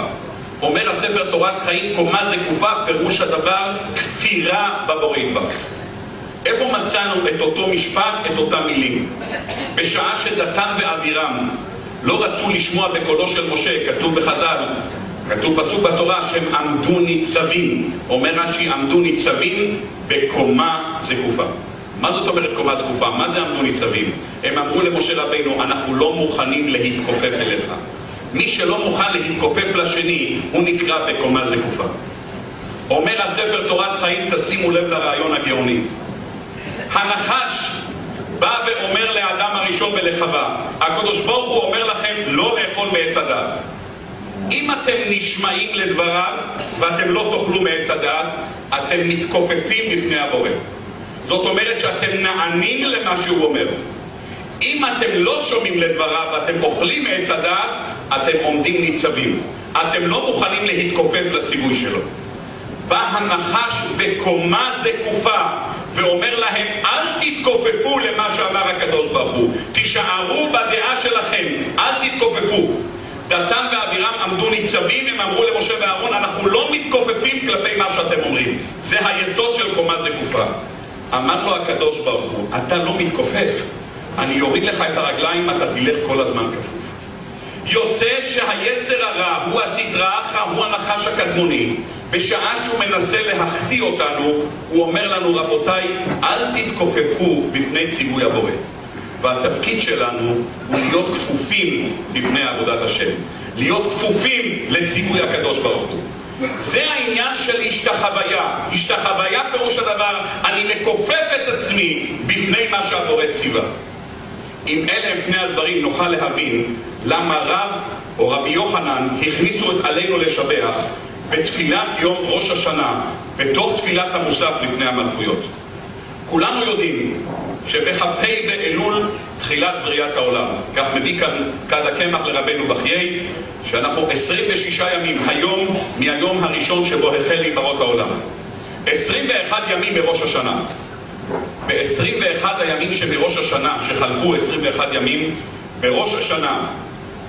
אומר הספר תורת חיים, קומה זקופה, פירוש הדבר כפירה בבורא יתברך. איפה מצאנו את אותו משפט, את אותם מילים? בשעה שדתן ואבירם לא רצו לשמוע בקולו של משה, כתוב בחז"ל, כתוב פסוק בתורה שהם עמדו ניצבים. אומר רש"י, עמדו ניצבים בקומה זקופה. מה זאת אומרת קומה זקופה? מה זה עמדו ניצבים? הם אמרו למשה רבינו, אנחנו לא מוכנים להתכופף אליך. מי שלא מוכן להתכופף לשני, הוא נקרא בקומה זקופה. אומר הספר תורת חיים, תשימו לב לרעיון הגאוני. הנחש בא ואומר לאדם הראשון ולחווה, הקדוש ברוך הוא אומר לכם לא לאכול מעץ הדעת. אם אתם נשמעים לדבריו ואתם לא תאכלו מעץ הדעת, אתם מתכופפים בפני הבורא. זאת אומרת שאתם נענים למה שהוא אומר. אם אתם לא שומעים לדבריו ואתם אוכלים מעץ הדעת, אתם עומדים ניצבים. אתם לא מוכנים להתכופף לציווי שלו. בא הנחש בקומה זקופה ואומר להם, אל תתכופפו למה שאמר הקדוש ברוך הוא. תישארו בדעה שלכם, אל תתכופפו. דתן ואבירם עמדו ניצבים, הם אמרו למשה ואהרון, אנחנו לא מתכופפים כלפי מה שאתם אומרים. זה היסוד של קומה זקופה. אמר לו הקדוש ברוך הוא, אתה לא מתכופף, אני אוריד לך את הרגליים, אתה תלך כל הזמן כפוף. יוצא שהיצר הרע הוא הסדרה אחר, הוא הנחש הקדמוני. בשעה שהוא מנסה להחטיא אותנו, הוא אומר לנו, רבותיי, אל תתכופפו בפני ציווי הבורא. והתפקיד שלנו הוא להיות כפופים בפני עבודת השם. להיות כפופים לציווי הקדוש ברוך הוא. זה העניין של השתחוויה. השתחוויה פירוש הדבר, אני מכופף את עצמי בפני מה שהבורא ציווה. אם אלה הם פני הדברים נוכל להבין למה רב או רבי יוחנן הכניסו את עלינו לשבח בתפילת יום ראש השנה, בתוך תפילת המוסף לפני המלכויות. כולנו יודעים שבכ"ה באלול תחילת בריאת העולם. כך מביא כאן כד הקמח לרבנו בחיי, שאנחנו 26 ימים היום מהיום הראשון שבו החל להיברות העולם. 21 ימים מראש השנה. ב-21 הימים שמראש השנה, שחלפו 21 ימים, בראש השנה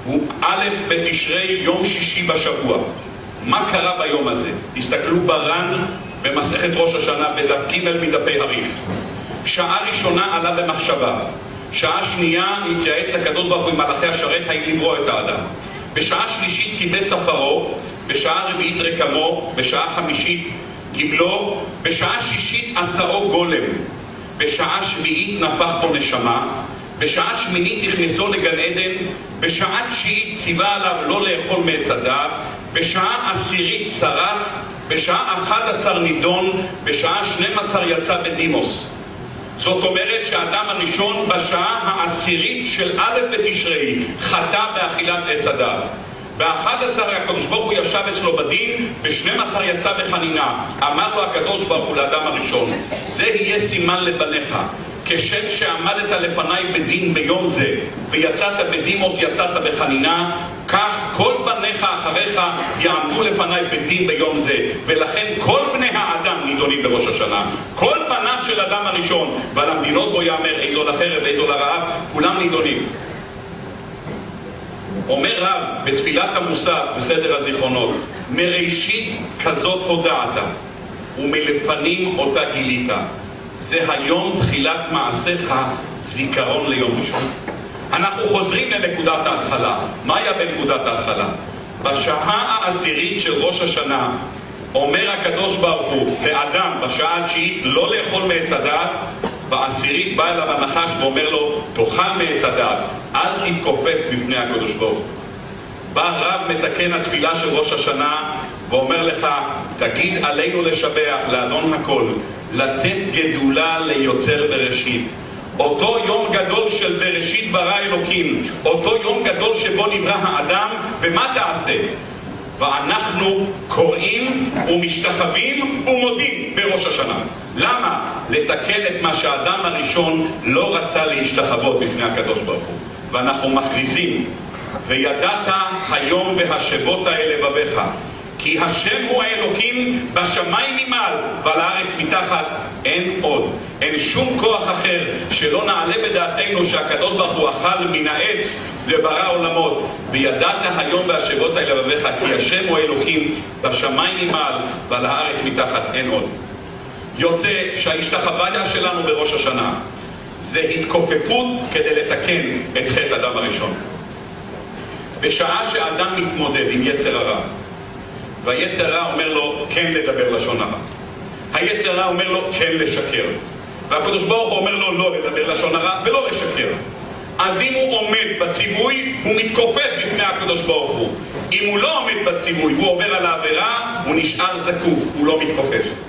הוא א' בתשרי יום שישי בשבוע. מה קרה ביום הזה? תסתכלו בר"ן במסכת ראש השנה בדף ג' מדפי הריף. שעה ראשונה עלה במחשבה, שעה שנייה התייעץ הקדוש ברוך הוא עם מלאכי השרת האם לברוא את האדם. בשעה שלישית קיבץ עפרו, בשעה רביעית רקמו, בשעה חמישית קיבלו, בשעה שישית עשאו גולם, בשעה שביעית נפח בו נשמה, בשעה שמינית הכנסו לגן עדן, בשעה תשיעית ציווה עליו לא לאכול מעץ הדעת, בשעה עשירית שרף, בשעה אחד עשר נידון, בשעה שנים עשר יצא בדימוס. זאת אומרת שהאדם הראשון בשעה העשירית של א' בתשרי חטא באכילת עץ הדעת. ב-11 הקדוש ברוך הוא ישב אצלו בדין, ב-12 יצא בחנינה. אמר לו הקדוש ברוך הוא לאדם הראשון, זה יהיה סימן לבניך. כשם שעמדת לפניי בדין ביום זה, ויצאת בדימוס, יצאת בחנינה, כך כל בניך אחריך יעמדו לפניי בדין ביום זה. ולכן כל בני האדם נידונים בראש השנה. כל בניו של אדם הראשון, ועל המדינות בו יאמר איזו לחרב ואיזו לרעב, כולם נידונים. אומר רב בתפילת המוסר בסדר הזיכרונות, מראשית כזאת הודעת, ומלפנים אותה גילית. זה היום תחילת מעשיך, זיכרון ליום ראשון. אנחנו חוזרים לנקודת ההתחלה. מה היה בנקודת ההתחלה? בשעה העשירית של ראש השנה אומר הקדוש ברוך הוא לאדם בשעה התשיעית לא לאכול מעץ הדעת בעשירית בא אליו הנחש ואומר לו תאכל מעץ הדעת אל תתכופף בפני הקדוש ברוך בא רב מתקן התפילה של ראש השנה ואומר לך תגיד עלינו לשבח לאדון הכל לתת גדולה ליוצר בראשית אותו יום גדול של בראשית ברא אלוקים, אותו יום גדול שבו נברא האדם, ומה תעשה? ואנחנו קוראים ומשתחווים ומודים בראש השנה. למה? לתקן את מה שהאדם הראשון לא רצה להשתחוות בפני הקדוש ברוך הוא. ואנחנו מכריזים, וידעת היום בהשבות האלה בביך, כי השם הוא האלוקים בשמיים ממעל ועל הארץ מתחת אין עוד. אין שום כוח אחר שלא נעלה בדעתנו שהקדוש ברוך הוא אכל מן העץ וברא עולמות. וידעת היום בהשבות האלה לבביך כי השם הוא האלוקים בשמיים ממעל ועל הארץ מתחת אין עוד. יוצא שההשתחוויה שלנו בראש השנה זה התכופפות כדי לתקן את חטא אדם הראשון. בשעה שאדם מתמודד עם יצר הרע והיצר הרע אומר לו כן לדבר לשון הרע. היצר הרע אומר לו כן לשקר. והקדוש ברוך הוא אומר לו לא לדבר לשון הרע ולא לשקר. אז אם הוא עומד בציווי, הוא מתכופף בפני הקדוש ברוך הוא. אם הוא לא עומד בציווי והוא עובר על העבירה, הוא נשאר זקוף, הוא לא מתכופף.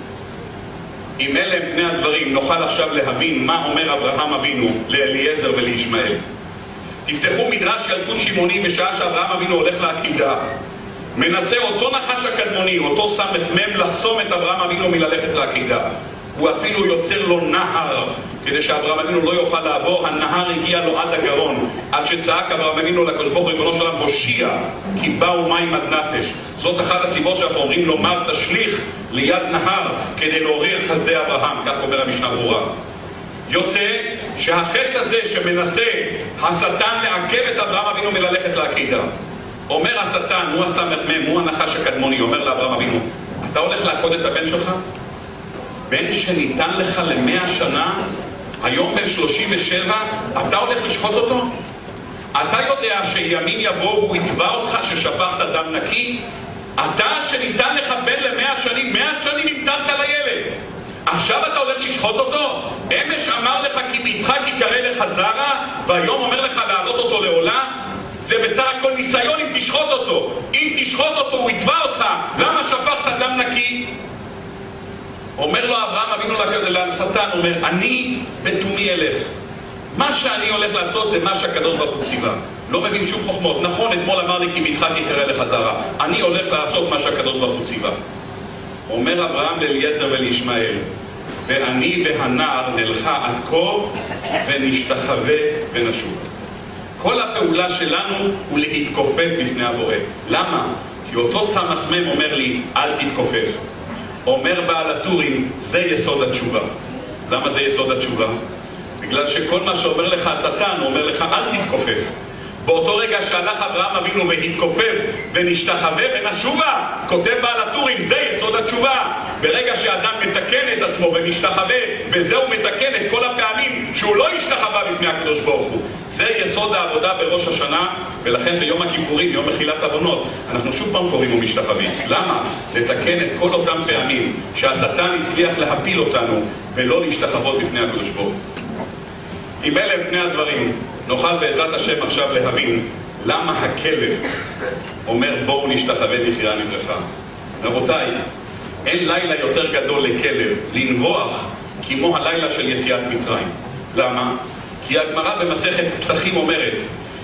אם אלה הם פני הדברים, נוכל עכשיו להבין מה אומר אברהם אבינו לאליעזר ולישמעאל. תפתחו מדרש ילקוט שמעוני בשעה שאברהם אבינו הולך לעקידה. מנסה אותו נחש הקדמוני, אותו סמ"ם, לחסום את אברהם אבינו מללכת לעקידה. הוא אפילו יוצר לו נהר כדי שאברהם אבינו לא יוכל לעבור, הנהר הגיע לו עד הגרון, עד שצעק אברהם אבינו לקדוש ברוך הוא ריבונו של עולם, הושיע, כי באו מים עד נפש. זאת אחת הסיבות שאנחנו אומרים לומר תשליך ליד נהר כדי לעורר חסדי אברהם, כך אומר המשנה ברורה. יוצא שהחטא הזה שמנסה השטן לעכב את אברהם אבינו מללכת לעקידה אומר השטן, הוא הסמ"ם, הוא הנחש הקדמוני, אומר לאברהם אבינו, אתה הולך לעקוד את הבן שלך? בן שניתן לך למאה שנה, היום בן 37, אתה הולך לשחוט אותו? אתה יודע שימים יבואו והוא יתבע אותך ששפכת דם נקי? אתה שניתן לך בן למאה שנים, מאה שנים המתנת לילד עכשיו אתה הולך לשחוט אותו? אמש אמר לך כי ביצחק יקרא לך זרע, והיום אומר לך להעלות אותו לעולה? זה בסך הכל ניסיון אם תשחוט אותו. אם תשחוט אותו הוא יתבע אותך, למה שפכת דם נקי? אומר לו אברהם אבינו לשטן, אומר, אני בתומי אלך. מה שאני הולך לעשות זה מה שהקדוש ברוך הוא ציווה. לא מבין שום חוכמות. נכון, אתמול אמר לי כי מצחק יקרא לך זרע. אני הולך לעשות מה שהקדוש ברוך הוא ציווה. אומר אברהם לאליעזר ולישמעאל, ואני והנער נלכה עד כה ונשתחווה ונשוב. כל הפעולה שלנו הוא להתכופף בפני הבורא. למה? כי אותו סמ"ם אומר לי, אל תתכופף. אומר בעל הטורים, זה יסוד התשובה. למה זה יסוד התשובה? בגלל שכל מה שאומר לך השטן, הוא אומר לך, אל תתכופף. באותו רגע שהלך אברהם אבינו והתכופף ונשתחווה ונשובה, כותב בעל הטורים, זה יסוד התשובה. ברגע שאדם מתקן את עצמו ומשתחווה, בזה הוא מתקן את כל הפעמים שהוא לא השתחווה בפני הקדוש ברוך הוא. זה יסוד העבודה בראש השנה, ולכן ביום הכיפורים, יום מחילת עוונות, אנחנו שוב פעם קוראים ומשתחווים. למה? לתקן את כל אותם פעמים שהשטן הצליח להפיל אותנו ולא להשתחוות בפני הקדוש ברוך הוא. אם אלה פני הדברים, נוכל בעזרת השם עכשיו להבין למה הכלב אומר בואו נשתחווה בחירה נברכה. רבותיי, אין לילה יותר גדול לכלב לנבוח כמו הלילה של יציאת מצרים. למה? כי הגמרא במסכת פסחים אומרת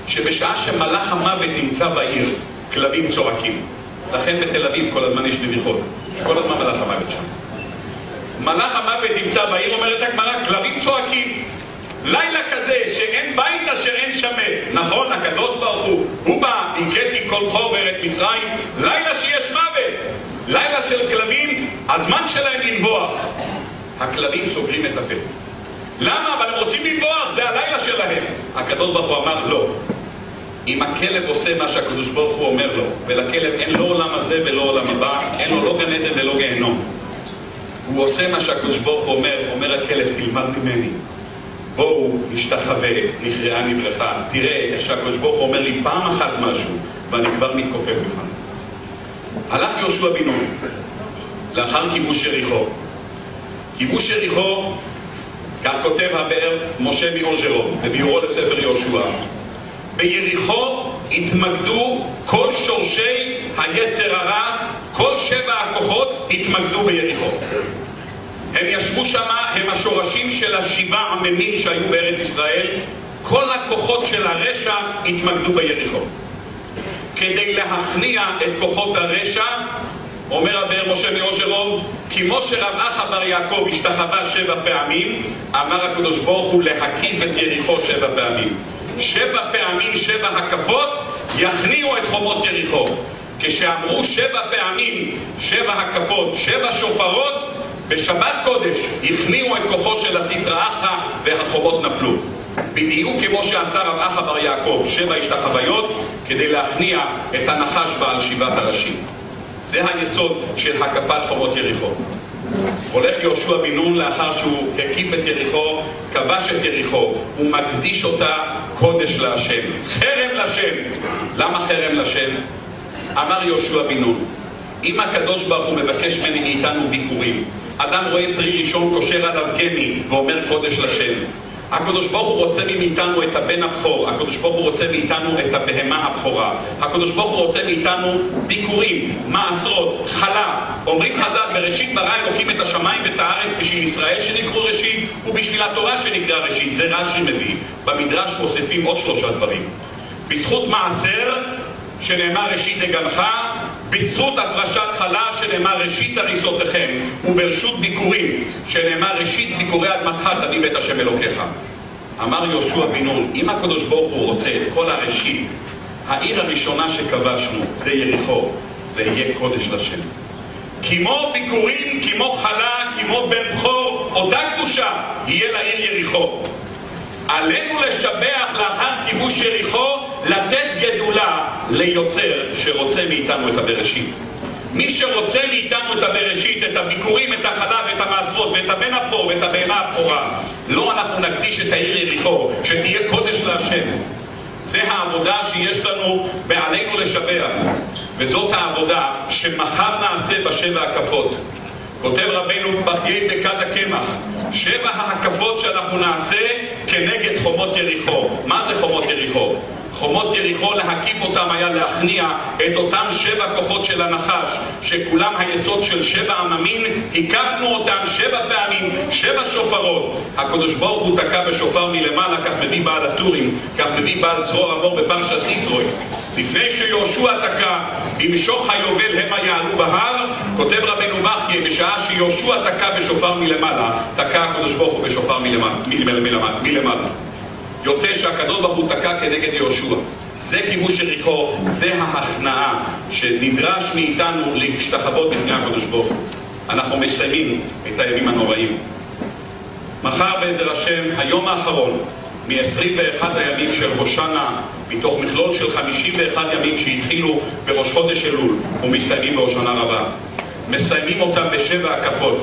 שבשעה שמלאך המוות נמצא בעיר, כלבים צועקים. לכן בתל אביב כל הזמן יש נביחות. כל הזמן מלאך המוות שם. מלאך המוות נמצא בעיר, אומרת הגמרא, כלבים צועקים. לילה כזה שאין בית אשר אין שמן. נכון, הקדוש ברוך הוא, הוא בא, הקראתי כל חור בארץ מצרים, לילה שיש מוות. לילה של כלבים, הזמן שלהם לנבוח. הכלבים סוגרים את הפה. למה? אבל הם רוצים לנבוח, זה הלילה שלהם. הקדוש ברוך הוא אמר לא. אם הכלב עושה מה שהקדוש ברוך הוא אומר לו, ולכלב אין לו עולם הזה ולא עולם הבא, אין לו לא גן עדן ולא גיהנום. הוא עושה מה שהקדוש ברוך הוא אומר, אומר הכלב, תלמד ממני. בואו נשתחווה, נכרעה נברכה. תראה איך שהקדוש ברוך הוא אומר לי פעם אחת משהו, ואני כבר מתכופף בפניו. הלך יהושע בן נון, לאחר כיבוש יריחו. כיבוש יריחו, כך כותב הבאר משה מאוז'רו, בביאורו לספר יהושע. ביריחו התמקדו כל שורשי היצר הרע, כל שבע הכוחות התמקדו ביריחו. הם ישבו שם, הם השורשים של השבעה עממים שהיו בארץ ישראל. כל הכוחות של הרשע התמקדו ביריחו. כדי להכניע את כוחות הרשע, אומר הבאר משה מאושרוב, כמו שרב אחא בר יעקב השתחווה שבע פעמים, אמר הקדוש ברוך הוא להקיף את יריחו שבע פעמים. שבע פעמים, שבע הקפות, יכניעו את חומות יריחו. כשאמרו שבע פעמים, שבע הקפות, שבע שופרות, בשבת קודש הכניעו את כוחו של הסטרא אחא והחומות נפלו. בדיוק כמו שעשה רב אחא בר יעקב, שבע השתחוויות, כדי להכניע את הנחש בעל שבעת הראשים. זה היסוד של הקפת חומות יריחו. הולך יהושע בן נון לאחר שהוא הקיף את יריחו, כבש את יריחו, הוא מקדיש אותה קודש להשם. חרם לשם. למה חרם לשם? אמר יהושע בן נון, אם הקדוש ברוך הוא מבקש ממני מאיתנו ביקורים, אדם רואה פרי ראשון קושר עליו גמי ואומר קודש לשם. הקדוש ברוך הוא רוצה מאיתנו את הבן הבכור, הקדוש ברוך הוא רוצה מאיתנו את הבהמה הבכורה, הקדוש ברוך הוא רוצה מאיתנו ביקורים, מעשרות, חלה. אומרים חז"ל, בראשית ברא אלוקים את השמיים ואת הארץ בשביל ישראל שנקראו ראשית ובשביל התורה שנקרא ראשית. זה רש"י מביא. במדרש מוסיפים עוד שלושה דברים. בזכות מעשר, שנאמר ראשית דגנך, בזכות הפרשת חלה שנאמר ראשית הריסותיכם וברשות ביקורים שנאמר ראשית ביקורי אדמתך תביא בית השם אלוקיך אמר יהושע בן נון אם הקדוש ברוך הוא רוצה את כל הראשית העיר הראשונה שכבשנו זה יריחו זה יהיה קודש לשם כמו ביקורים, כמו חלה, כמו בן בכור אותה קדושה יהיה לעיר יריחו. עלינו לשבח לאחר כיבוש יריחו לתת גדולה ליוצר שרוצה מאיתנו את הבראשית. מי שרוצה מאיתנו את הבראשית, את הביקורים, את החלב, את המעשרות, ואת הבן הבכור, ואת הבהמה הבכורה, לא אנחנו נקדיש את העיר יריחו, שתהיה קודש להשם. זה העבודה שיש לנו בעלינו לשבח, וזאת העבודה שמחר נעשה בשבע הקפות. כותב רבנו בחיי בכד הקמח, שבע ההקפות שאנחנו נעשה כנגד חומות יריחו. מה זה חומות יריחו? חומות יריחו, להקיף אותם היה להכניע את אותם שבע כוחות של הנחש, שכולם היסוד של שבע עממין, הקפנו אותם שבע פעמים, שבע שופרות. הקדוש ברוך הוא תקע בשופר מלמעלה, כך מביא בעל הטורים, כך מביא בעל צרור המור בפרשה סיטרוי. לפני שיהושע תקע, במשוך היובל המה יעלו בהר, כותב רבנו בכיה, בשעה שיהושע תקע בשופר מלמעלה, תקע הקדוש ברוך הוא בשופר מלמעלה. מלמעלה. יוצא שהקדוש ברוך הוא תקע כנגד יהושע. זה כיבוש יריחו, זה ההכנעה שנדרש מאיתנו להשתחוות בפני הקדוש ברוך הוא. אנחנו מסיימים את הימים הנוראים. מחר בעזר השם, היום האחרון מ-21 הימים של הושענא מתוך מכלול של 51 ימים שהתחילו בראש חודש אלול ומסתיימים בהושענא רבה. מסיימים אותם בשבע הקפות.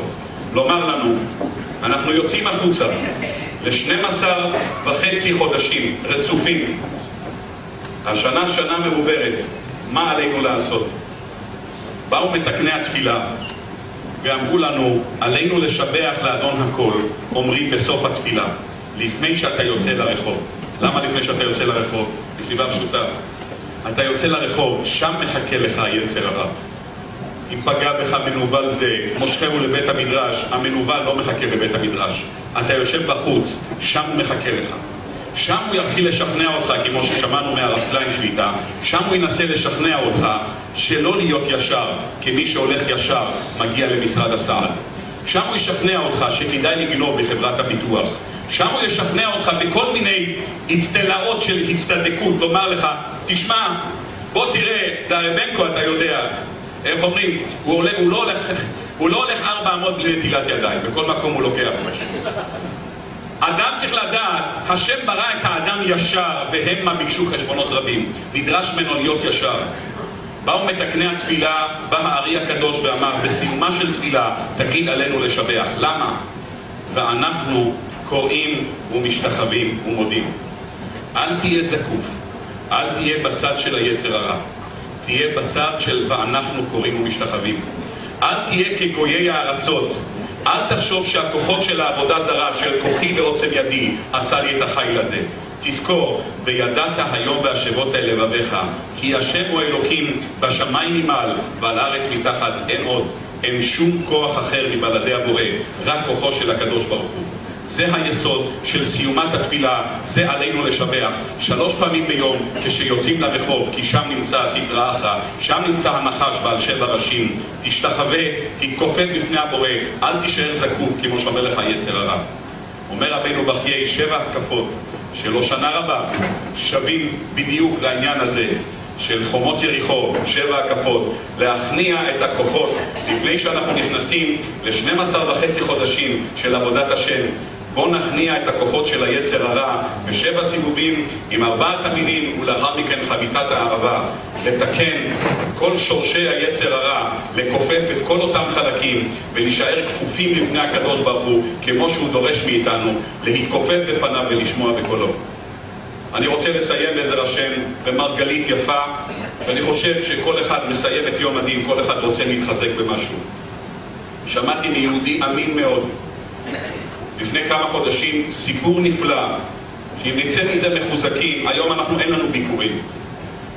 לומר לנו, אנחנו יוצאים החוצה ל-12 וחצי חודשים רצופים. השנה שנה מעוברת, מה עלינו לעשות? באו מתקני התפילה ואמרו לנו, עלינו לשבח לאדון הכל, אומרים בסוף התפילה, לפני שאתה יוצא לרחוב. למה לפני שאתה יוצא לרחוב? מסיבה פשוטה. אתה יוצא לרחוב, שם מחכה לך יצר הרע. אם פגע בך מנוול זה, מושכהו לבית המדרש, המנוול לא מחכה בבית המדרש. אתה יושב בחוץ, שם הוא מחכה לך. שם הוא יתחיל לשכנע אותך, כמו ששמענו מהרב קליין שליטה, שם הוא ינסה לשכנע אותך שלא להיות ישר, כי מי שהולך ישר מגיע למשרד הסעד. שם הוא ישכנע אותך שכדאי לגנוב בחברת הביטוח. שם הוא ישכנע אותך בכל מיני אצטלאות של הצטדקות, לומר לך, תשמע, בוא תראה, דרבנקו אתה יודע, איך אומרים, לא הוא לא הולך 400 בלי נטילת ידיים, בכל מקום הוא לוקח משהו. אדם צריך לדעת, השם ברא את האדם ישר, והמה ביקשו חשבונות רבים. נדרש ממנו להיות ישר. באו מתקני התפילה, בא הארי הקדוש ואמר, בסיומה של תפילה, תגיד עלינו לשבח. למה? ואנחנו קוראים ומשתחווים ומודים. אל תהיה זקוף, אל תהיה בצד של היצר הרע. תהיה בצד של ואנחנו קוראים ומשתחווים. אל תהיה כגויי הארצות. אל תחשוב שהכוחות של העבודה זרה, של כוחי ועוצם ידי, עשה לי את החיל הזה. תזכור, וידעת היום בהשבות אל לבביך, כי השם הוא אלוקים בשמיים ממעל ועל הארץ מתחת אין עוד. אין שום כוח אחר מבלעדי הבורא, רק כוחו של הקדוש ברוך הוא. זה היסוד של סיומת התפילה, זה עלינו לשבח. שלוש פעמים ביום כשיוצאים לרחוב, כי שם נמצא אחרא, שם נמצא הנחש בעל שבע ראשים. תשתחווה, תתכופף בפני הבורא, אל תישאר זקוף כמו שאומר לך יצר הרע. אומר רבנו בחיי שבע התקפות של הושנה רבה שווים בדיוק לעניין הזה של חומות יריחו, שבע הקפות, להכניע את הכוחות לפני שאנחנו נכנסים ל-12 וחצי חודשים של עבודת השם בואו נכניע את הכוחות של היצר הרע בשבע סיבובים עם ארבעת המינים ולאחר מכן חביתת הערבה. לתקן כל שורשי היצר הרע, לכופף את כל אותם חלקים ולהישאר כפופים לפני הקדוש ברוך הוא כמו שהוא דורש מאיתנו, להתכופף בפניו ולשמוע בקולו. אני רוצה לסיים בעזר השם במרגלית יפה ואני חושב שכל אחד מסיים את יום הדין, כל אחד רוצה להתחזק במשהו. שמעתי מיהודי אמין מאוד לפני כמה חודשים סיפור נפלא, שאם נצא מזה מחוזקים, היום אנחנו אין לנו ביקורים,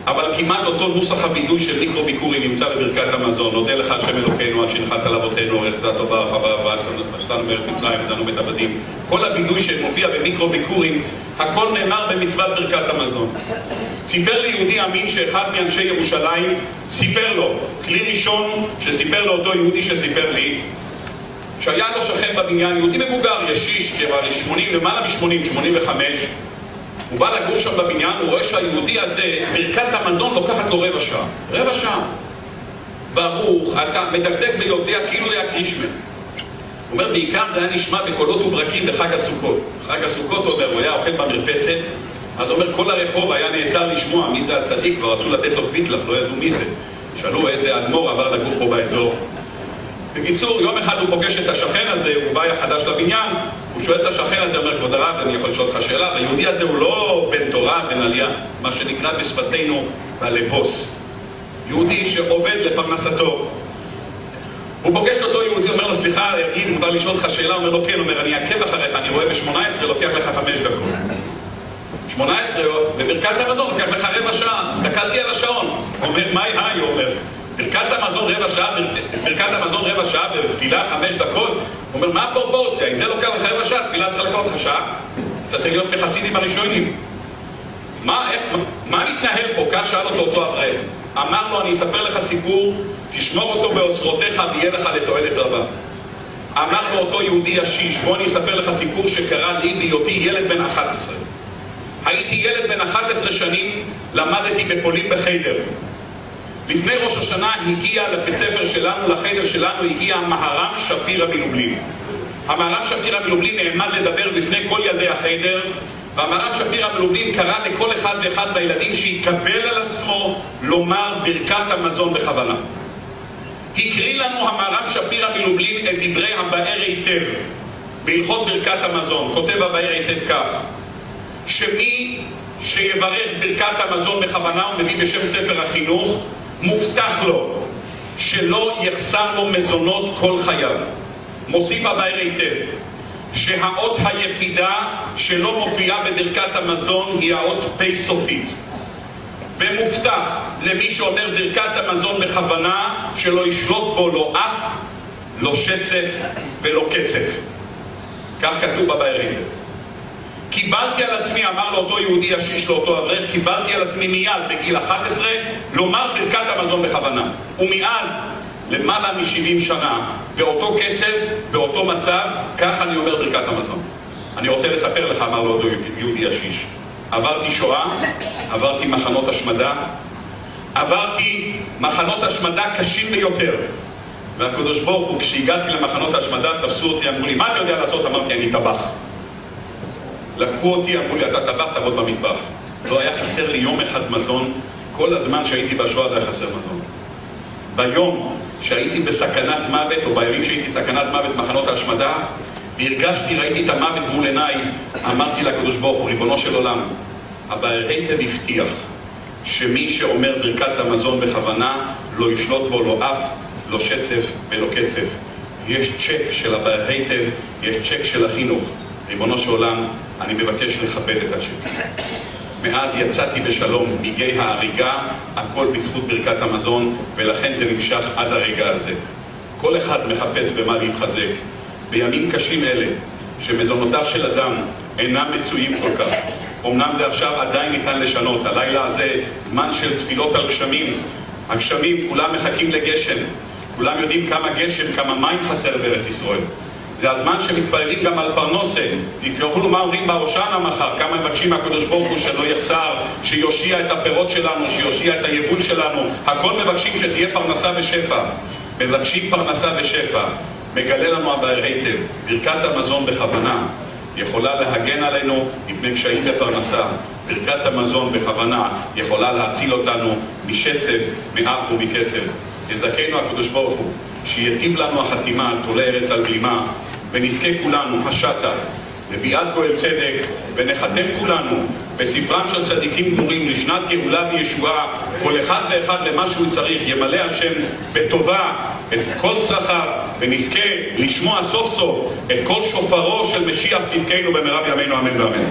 אבל כמעט אותו נוסח הבידוי של מיקרו ביקורים נמצא בברכת המזון. נודה לך השם אלוקינו על שנחת על אבותינו, ארץ דת טובה רחבה ועד פשטנו בארץ מצרים ודנו בית עבדים. כל הבידוי שמופיע במיקרו ביקורים, הכל נאמר במצוות ברכת המזון. סיפר לי יהודי אמין שאחד מאנשי ירושלים סיפר לו, כלי ראשון שסיפר לאותו יהודי שסיפר לי, שהיה לו שכן בבניין, יהודי מבוגר, ישיש, כבר 80, למעלה מ-80, 85, הוא בא לגור שם בבניין, הוא רואה שהיהודי הזה, ברכת המנון לוקחת לו רבע שעה. רבע שעה. ברוך, אתה מדקדק ביודע כאילו היה קרישמן. הוא אומר, בעיקר זה היה נשמע בקולות וברקים בחג הסוכות. חג הסוכות, הוא אומר, הוא היה אוכל במרפסת, אז אומר, כל הרחוב היה נעצר לשמוע מי זה הצדיק, כבר רצו לתת לו קוויטלח, לא ידעו מי זה. שאלו איזה אדמו"ר עבר לגור פה באזור. בקיצור, יום אחד הוא פוגש את השכן הזה, הוא בא חדש לבניין, הוא שואל את השכן הזה, אומר, כבוד הרב, אני יכול לשאול אותך שאלה? היהודי הזה הוא לא בן תורה, בן עלייה, מה שנקרא בשפתנו בעלי בוס. יהודי שעובד לפרנסתו. הוא פוגש אותו יהודי, אומר לו, סליחה, יגיד, מותר לשאול אותך שאלה? אומר לו, כן, אומר, אני אעקב אחריך, אני רואה ב-18, לוקח לך חמש דקות. 18, בברכת המזון, לוקח לך רבע שעה, הסתכלתי על השעון. אומר, מה היי, הוא אומר. ברכת המזון רבע שעה, ברכת המזון רבע שעה בתפילה חמש דקות, הוא אומר, מה הפרופורציה? אם זה לוקח לך רבע שעה, תפילה צריכה לקחת לך שעה? אתה צריך להיות מחסידים הראשונים. מה, מה מתנהל פה? כך שאל אותו אותו אברך. אמר לו, אני אספר לך סיפור, תשמור אותו באוצרותיך ויהיה לך לתועלת רבה. אמר לו אותו יהודי ישיש, בוא אני אספר לך סיפור שקרה לי בהיותי ילד בן 11. הייתי ילד בן 11 שנים, למדתי בפולין בחיידר. לפני ראש השנה הגיע לבית ספר שלנו, לחדר שלנו, הגיע המהר"ם שפירא מלובלין. המהר"ם שפירא מלובלין נעמד לדבר לפני כל ילדי החדר, והמרב שפירא מלובלין קרא לכל אחד ואחד מהילדים שיקבל על עצמו לומר ברכת המזון בכוונה. הקריא לנו המהר"ם שפירא מלובלין את דברי הבאר היטב בהלכות ברכת המזון. כותב הבאר היטב כך: שמי שיברך ברכת המזון בכוונה, הוא מביא בשם ספר החינוך, מובטח לו שלא יחסר לו מזונות כל חייו. מוסיף הבאר היטב שהאות היחידה שלא מופיעה בברכת המזון היא האות פ' סופית. ומובטח למי שאומר ברכת המזון בכוונה שלא ישלוט בו לא אף, לא שצף ולא קצף. כך כתוב בבאר היטב. קיבלתי על עצמי, אמר לאותו יהודי ישיש לאותו אברך, קיבלתי על עצמי מיד בגיל 11 לומר ברכת המזון בכוונה. ומאז למעלה מ-70 שנה, באותו קצב, באותו מצב, כך אני אומר ברכת המזון. אני רוצה לספר לך, אמר לאותו יהודי ישיש, עברתי שואה, עברתי מחנות השמדה, עברתי מחנות השמדה קשים ביותר. והקדוש ברוך הוא, כשהגעתי למחנות ההשמדה, תפסו אותי, אמרו לי, מה אתה יודע לעשות? אמרתי, אני טבח. לקחו אותי, אמרו לי, אתה טבח, תעבוד במטבח. לא היה חסר לי יום אחד מזון, כל הזמן שהייתי בשואה לא היה חסר מזון. ביום שהייתי בסכנת מוות, או בימים שהייתי בסכנת מוות במחנות ההשמדה, והרגשתי, ראיתי את המוות מול עיניי, אמרתי לקדוש ברוך הוא, ריבונו של עולם, הבער היטב הבטיח שמי שאומר ברכת המזון בכוונה, לא ישלוט בו לא אף, לא שצף ולא קצף. יש צ'ק של הבער היטב, יש צ'ק של החינוך. ריבונו של עולם, אני מבקש לכבד את הצ'ק. מאז יצאתי בשלום מגיא ההריגה, הכל בזכות ברכת המזון, ולכן זה נמשך עד הרגע הזה. כל אחד מחפש במה להתחזק. בימים קשים אלה, שמזונותיו של אדם אינם מצויים כל כך, אמנם זה עכשיו עדיין ניתן לשנות, הלילה הזה זמן של תפילות על גשמים, הגשמים, כולם מחכים לגשם, כולם יודעים כמה גשם, כמה מים חסר בארץ ישראל. זה הזמן שמתפללים גם על פרנוסה. תקראו מה אומרים בהושענא מחר, כמה מבקשים מהקדוש ברוך הוא שלא יחסר, שיושיע את הפירות שלנו, שיושיע את היבול שלנו. הכל מבקשים שתהיה פרנסה ושפע. מבקשים פרנסה ושפע. מגלה לנו הבאר היטב, ברכת המזון בכוונה יכולה להגן עלינו מפני קשיים בפרנסה. ברכת המזון בכוונה יכולה להציל אותנו משצף, מאף ומקצב. יזכנו הקדוש ברוך הוא, שיטיב לנו החתימה על תולי ארץ על גלימה, ונזכה כולנו, השטה, לביאת פועל צדק, ונחתם כולנו בספרם של צדיקים גמורים לשנת גאולה וישועה, כל אחד ואחד למה שהוא צריך, ימלא השם בטובה את כל צרכיו, ונזכה לשמוע סוף סוף את כל שופרו של משיח צדקנו במרב ימינו אמן ואמן.